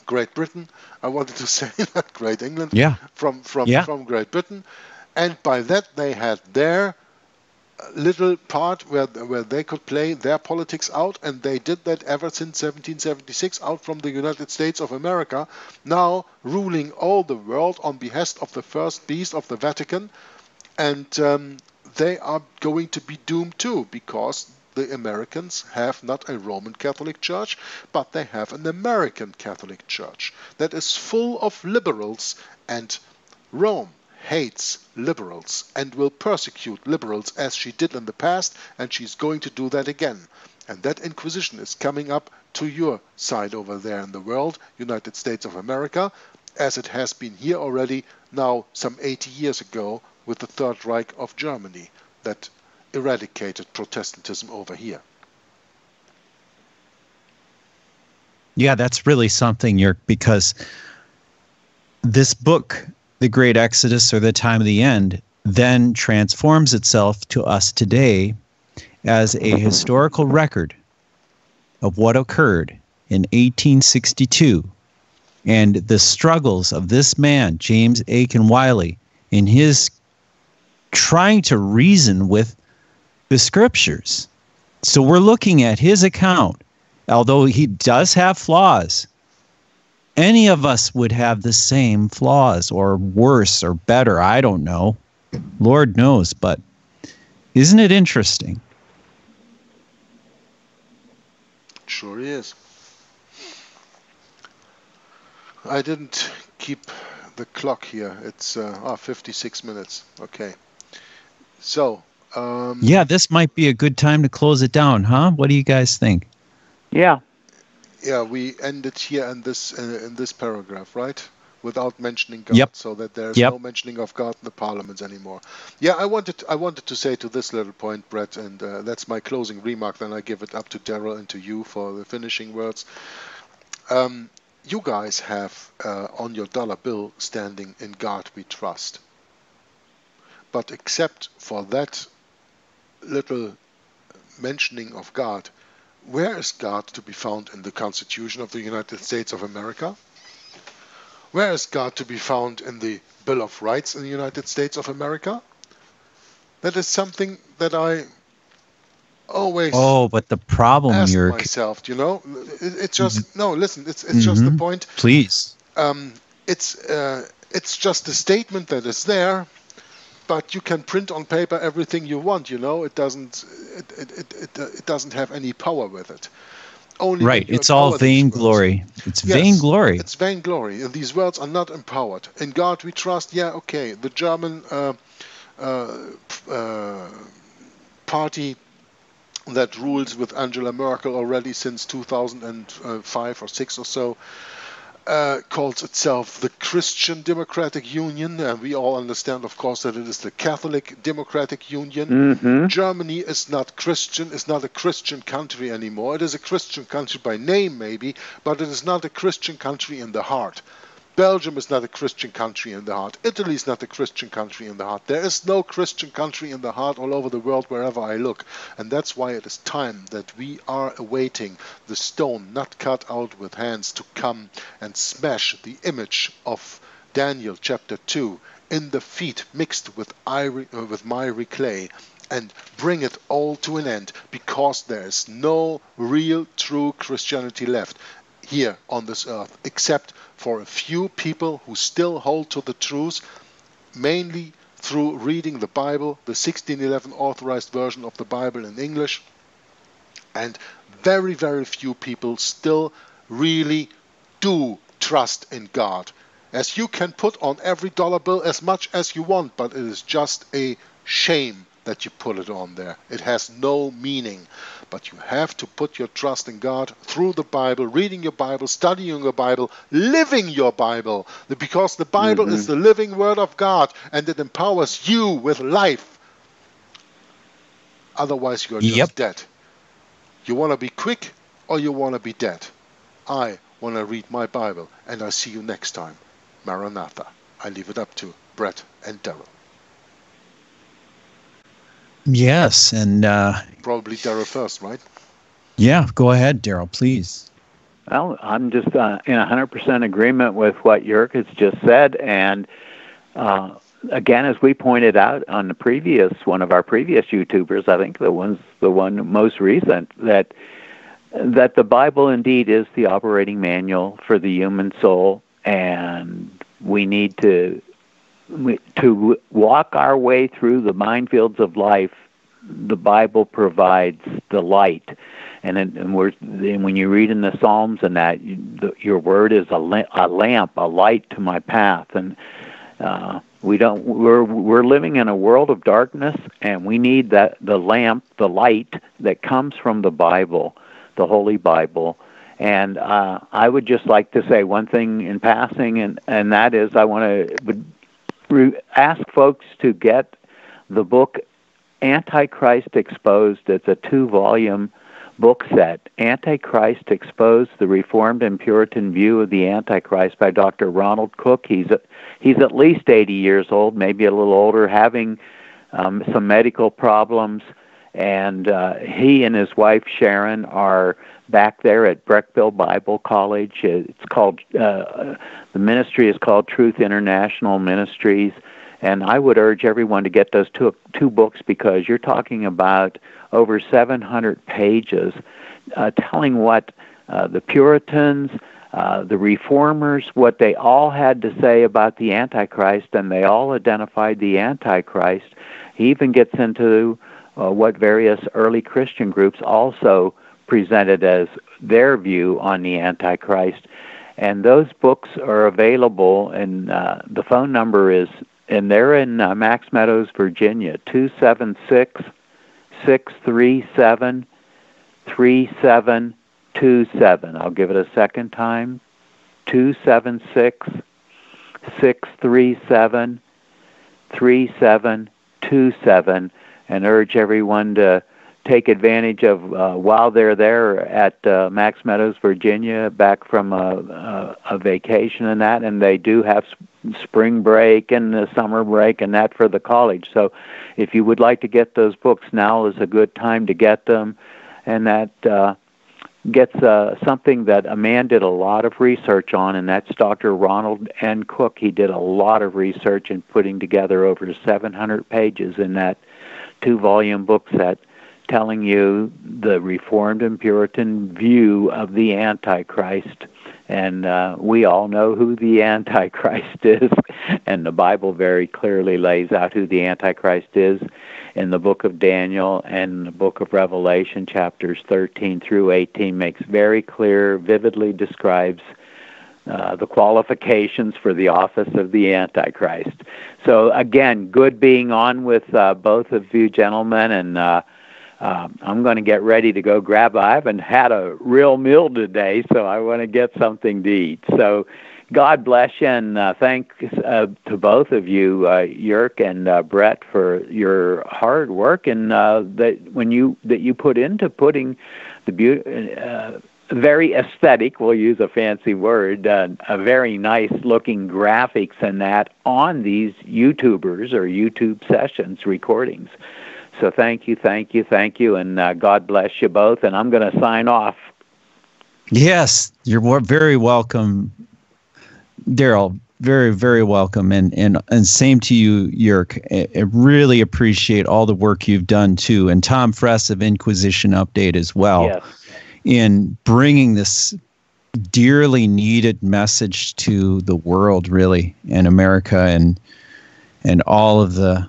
Great Britain. I wanted to [laughs] say not Great England. Yeah. From from yeah. from Great Britain, and by that they had their little part where where they could play their politics out, and they did that ever since 1776 out from the United States of America, now ruling all the world on behest of the first beast of the Vatican, and um, they are going to be doomed too because the Americans have not a Roman Catholic Church, but they have an American Catholic Church that is full of liberals and Rome hates liberals and will persecute liberals as she did in the past, and she's going to do that again. And that Inquisition is coming up to your side over there in the world, United States of America, as it has been here already now some 80 years ago with the Third Reich of Germany that eradicated Protestantism over here. Yeah, that's really something, Jörg, because this book the great exodus or the time of the end then transforms itself to us today as a historical record of what occurred in 1862 and the struggles of this man, James Aitken Wylie, in his trying to reason with the scriptures. So we're looking at his account, although he does have flaws. Any of us would have the same flaws, or worse, or better. I don't know. Lord knows. But isn't it interesting? Sure is. I didn't keep the clock here. It's uh, oh, 56 minutes. Okay. So. Um, yeah, this might be a good time to close it down, huh? What do you guys think? Yeah. Yeah, we ended here in this uh, in this paragraph, right? Without mentioning God, yep. so that there's yep. no mentioning of God in the parliaments anymore. Yeah, I wanted I wanted to say to this little point, Bret, and uh, that's my closing remark. Then I give it up to Daryl and to you for the finishing words. Um, you guys have uh, on your dollar bill standing in God we trust. But except for that little mentioning of God, where is God to be found in the Constitution of the United States of America? Where is God to be found in the Bill of Rights in the United States of America? That is something that I always oh but the problem ask you're myself you know it, it's just mm-hmm. no listen it's it's mm-hmm. just the mm-hmm. point please um, it's uh, it's just a statement that is there but you can print on paper everything you want you know? It doesn't it it, it, it, it doesn't have any power with it. Only right. it's all vainglory. it's yes, vainglory. it's vainglory and these words are not empowered. In god we trust yeah okay. The german uh, uh, uh, party that rules with Angela Merkel already since 2005 or 6 or so. Uh, calls itself the Christian Democratic Union, and we all understand, of course, that it is the Catholic Democratic Union. Mm-hmm. Germany is not Christian, it's not a Christian country anymore. It is a Christian country by name, maybe, but it is not a Christian country in the heart. Belgium is not a Christian country in the heart. Italy is not a Christian country in the heart. There is no Christian country in the heart all over the world wherever I look. And that's why it is time that we are awaiting the stone not cut out with hands to come and smash the image of Daniel chapter 2 in the feet mixed with, ivory, uh, with miry clay and bring it all to an end because there is no real true Christianity left here on this earth except for a few people who still hold to the truth, mainly through reading the Bible, the 1611 authorized version of the Bible in English, and very, very few people still really do trust in God. As you can put on every dollar bill as much as you want, but it is just a shame that you put it on there. It has no meaning. But you have to put your trust in God through the Bible, reading your Bible, studying your Bible, living your Bible. Because the Bible mm-hmm. is the living Word of God and it empowers you with life. Otherwise, you're just yep. dead. You want to be quick or you want to be dead? I want to read my Bible and I see you next time. Maranatha. I leave it up to Bret and Daryl. Yes, and uh, probably Daryl first, right? Yeah, go ahead, Daryl, please. Well, I'm just uh, in 100% agreement with what Jörg has just said, and uh, again, as we pointed out on the previous one of our previous YouTubers, I think the one's the one most recent that that the Bible indeed is the operating manual for the human soul, and we need to to walk our way through the minefields of life, the Bible provides the light. And, and, we're, and when you read in the Psalms and that, you, the, your word is a, la- a lamp, a light to my path. And uh, we don't, we're, we're living in a world of darkness, and we need that the lamp, the light that comes from the Bible, the Holy Bible. And uh, I would just like to say one thing in passing, and, and that is I want to ask folks to get the book Antichrist Exposed. It's a two volume book set Antichrist Exposed The Reformed and Puritan View of the Antichrist by Dr. Ronald Cook. He's, a, he's at least 80 years old, maybe a little older, having um, some medical problems. and uh, he and his wife Sharon are back there at Breckville Bible College. It's called uh, the ministry is called Truth International Ministries, and I would urge everyone to get those two two books because you're talking about over 700 pages, uh, telling what uh, the Puritans. Uh, the reformers, what they all had to say about the Antichrist, and they all identified the Antichrist. He even gets into uh, what various early Christian groups also presented as their view on the Antichrist. And those books are available, and uh, the phone number is, and they're in uh, Max Meadows, Virginia, 276 637 3727. I'll give it a second time 276 637 3727 and urge everyone to take advantage of uh, while they're there at uh, Max Meadows, Virginia, back from a, a, a vacation and that, and they do have spring break and the summer break and that for the college. So, if you would like to get those books, now is a good time to get them, and that uh, gets uh, something that a man did a lot of research on, and that's Dr. Ronald N. Cook. He did a lot of research in putting together over 700 pages in that two volume book set telling you the Reformed and Puritan view of the Antichrist. And uh, we all know who the [laughs] Antichrist is, and the Bible very clearly lays out who the Antichrist is in the book of Daniel and the book of Revelation, chapters 13 through 18, makes very clear, vividly describes uh, the qualifications for the office of the Antichrist. So, again, good being on with uh, both of you gentlemen, and uh, I'm going to get ready to go grab. I haven't had a real meal today, so I want to get something to eat. So, God bless you, and uh, thanks uh, to both of you, uh, Jörg and uh, Bret, for your hard work and uh, that when you that you put into putting the. Uh, very aesthetic, we'll use a fancy word, a very nice looking graphics and that on these YouTubers or YouTube sessions recordings. So thank you, thank you, thank you, and uh, God bless you both. And I'm going to sign off. Yes, you're very welcome, Daryl. Very, very welcome, and and and same to you, Jörg. I, I really appreciate all the work you've done too, and Tom Fress of Inquisition Update as well. Yes in bringing this dearly needed message to the world really and America and and all of the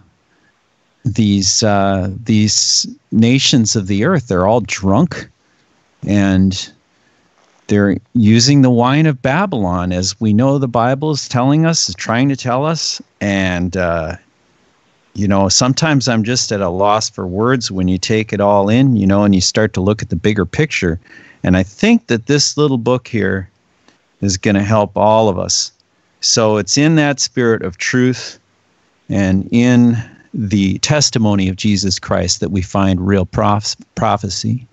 these uh, these nations of the earth they're all drunk and they're using the wine of Babylon as we know the Bible is telling us is trying to tell us and uh, you know, sometimes I'm just at a loss for words when you take it all in, you know, and you start to look at the bigger picture. And I think that this little book here is going to help all of us. So it's in that spirit of truth and in the testimony of Jesus Christ that we find real prof- prophecy.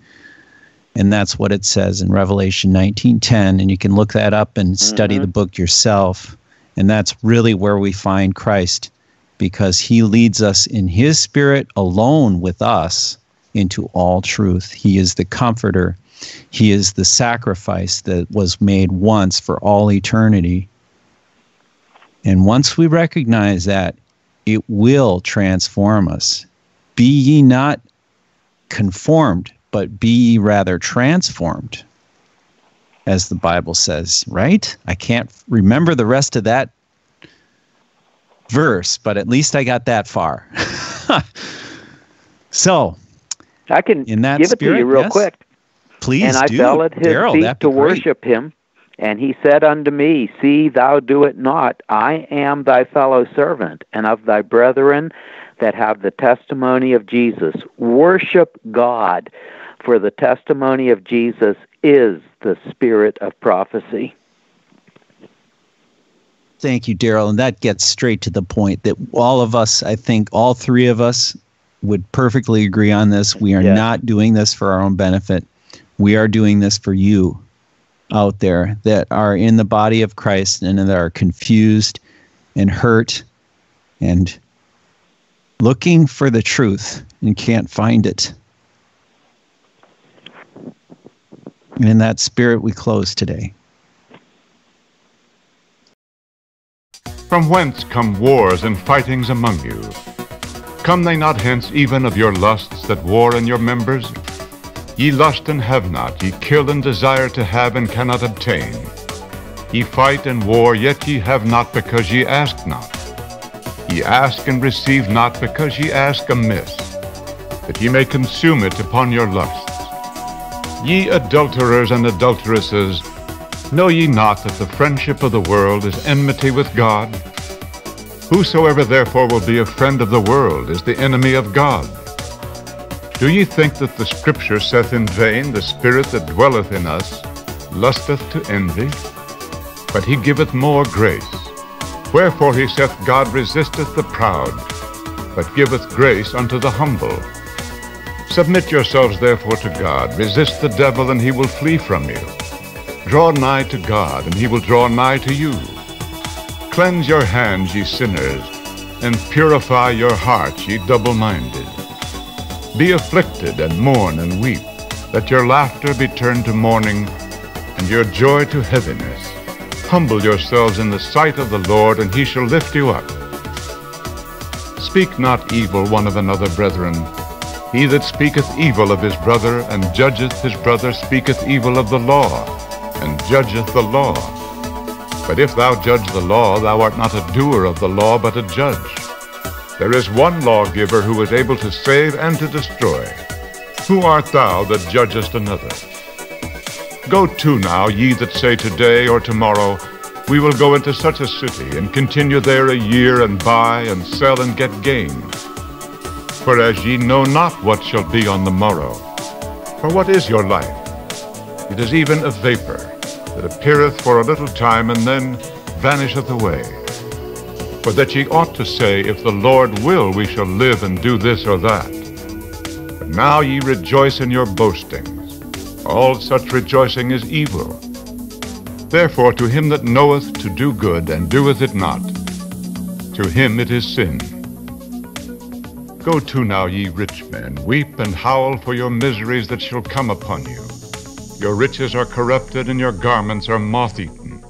And that's what it says in Revelation 19:10 and you can look that up and study mm-hmm. the book yourself. And that's really where we find Christ because he leads us in his spirit alone with us into all truth. He is the comforter. He is the sacrifice that was made once for all eternity. And once we recognize that, it will transform us. Be ye not conformed, but be ye rather transformed, as the Bible says, right? I can't remember the rest of that verse, but at least I got that far. [laughs] so, I can in that give spirit, it to you real yes, quick. Please and I do. fell at his Daryl, feet to worship him. And he said unto me, See thou do it not. I am thy fellow servant, and of thy brethren that have the testimony of Jesus. Worship God, for the testimony of Jesus is the spirit of prophecy. Thank you, Daryl. And that gets straight to the point that all of us, I think all three of us, would perfectly agree on this. We are not doing this for our own benefit. We are doing this for you out there that are in the body of Christ and that are confused and hurt and looking for the truth and can't find it. And in that spirit, we close today. From whence come wars and fightings among you? Come they not hence even of your lusts that war in your members? Ye lust and have not, ye kill and desire to have and cannot obtain. Ye fight and war, yet ye have not because ye ask not. Ye ask and receive not because ye ask amiss, that ye may consume it upon your lusts. Ye adulterers and adulteresses, know ye not that the friendship of the world is enmity with God? Whosoever therefore will be a friend of the world is the enemy of God. Do ye think that the Scripture saith in vain, The Spirit that dwelleth in us lusteth to envy? But he giveth more grace. Wherefore he saith, God resisteth the proud, but giveth grace unto the humble. Submit yourselves therefore to God. Resist the devil, and he will flee from you. Draw nigh to God, and he will draw nigh to you. Cleanse your hands, ye sinners, and purify your hearts, ye double-minded. Be afflicted, and mourn, and weep. Let your laughter be turned to mourning, and your joy to heaviness. Humble yourselves in the sight of the Lord, and he shall lift you up. Speak not evil one of another, brethren. He that speaketh evil of his brother, and judgeth his brother, speaketh evil of the law, and judgeth the law. But if thou judge the law, thou art not a doer of the law, but a judge. There is one lawgiver who is able to save and to destroy. Who art thou that judgest another? Go to now, ye that say today or tomorrow, We will go into such a city, and continue there a year, and buy, and sell, and get gain. For as ye know not what shall be on the morrow. For what is your life? It is even a vapor that appeareth for a little time and then vanisheth away. For that ye ought to say, If the Lord will, we shall live and do this or that. But now ye rejoice in your boastings. All such rejoicing is evil. Therefore to him that knoweth to do good and doeth it not, to him it is sin. Go to now, ye rich men, weep and howl for your miseries that shall come upon you. Your riches are corrupted, and your garments are moth-eaten.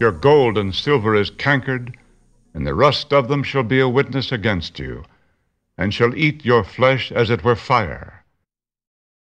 Your gold and silver is cankered, and the rust of them shall be a witness against you, and shall eat your flesh as it were fire.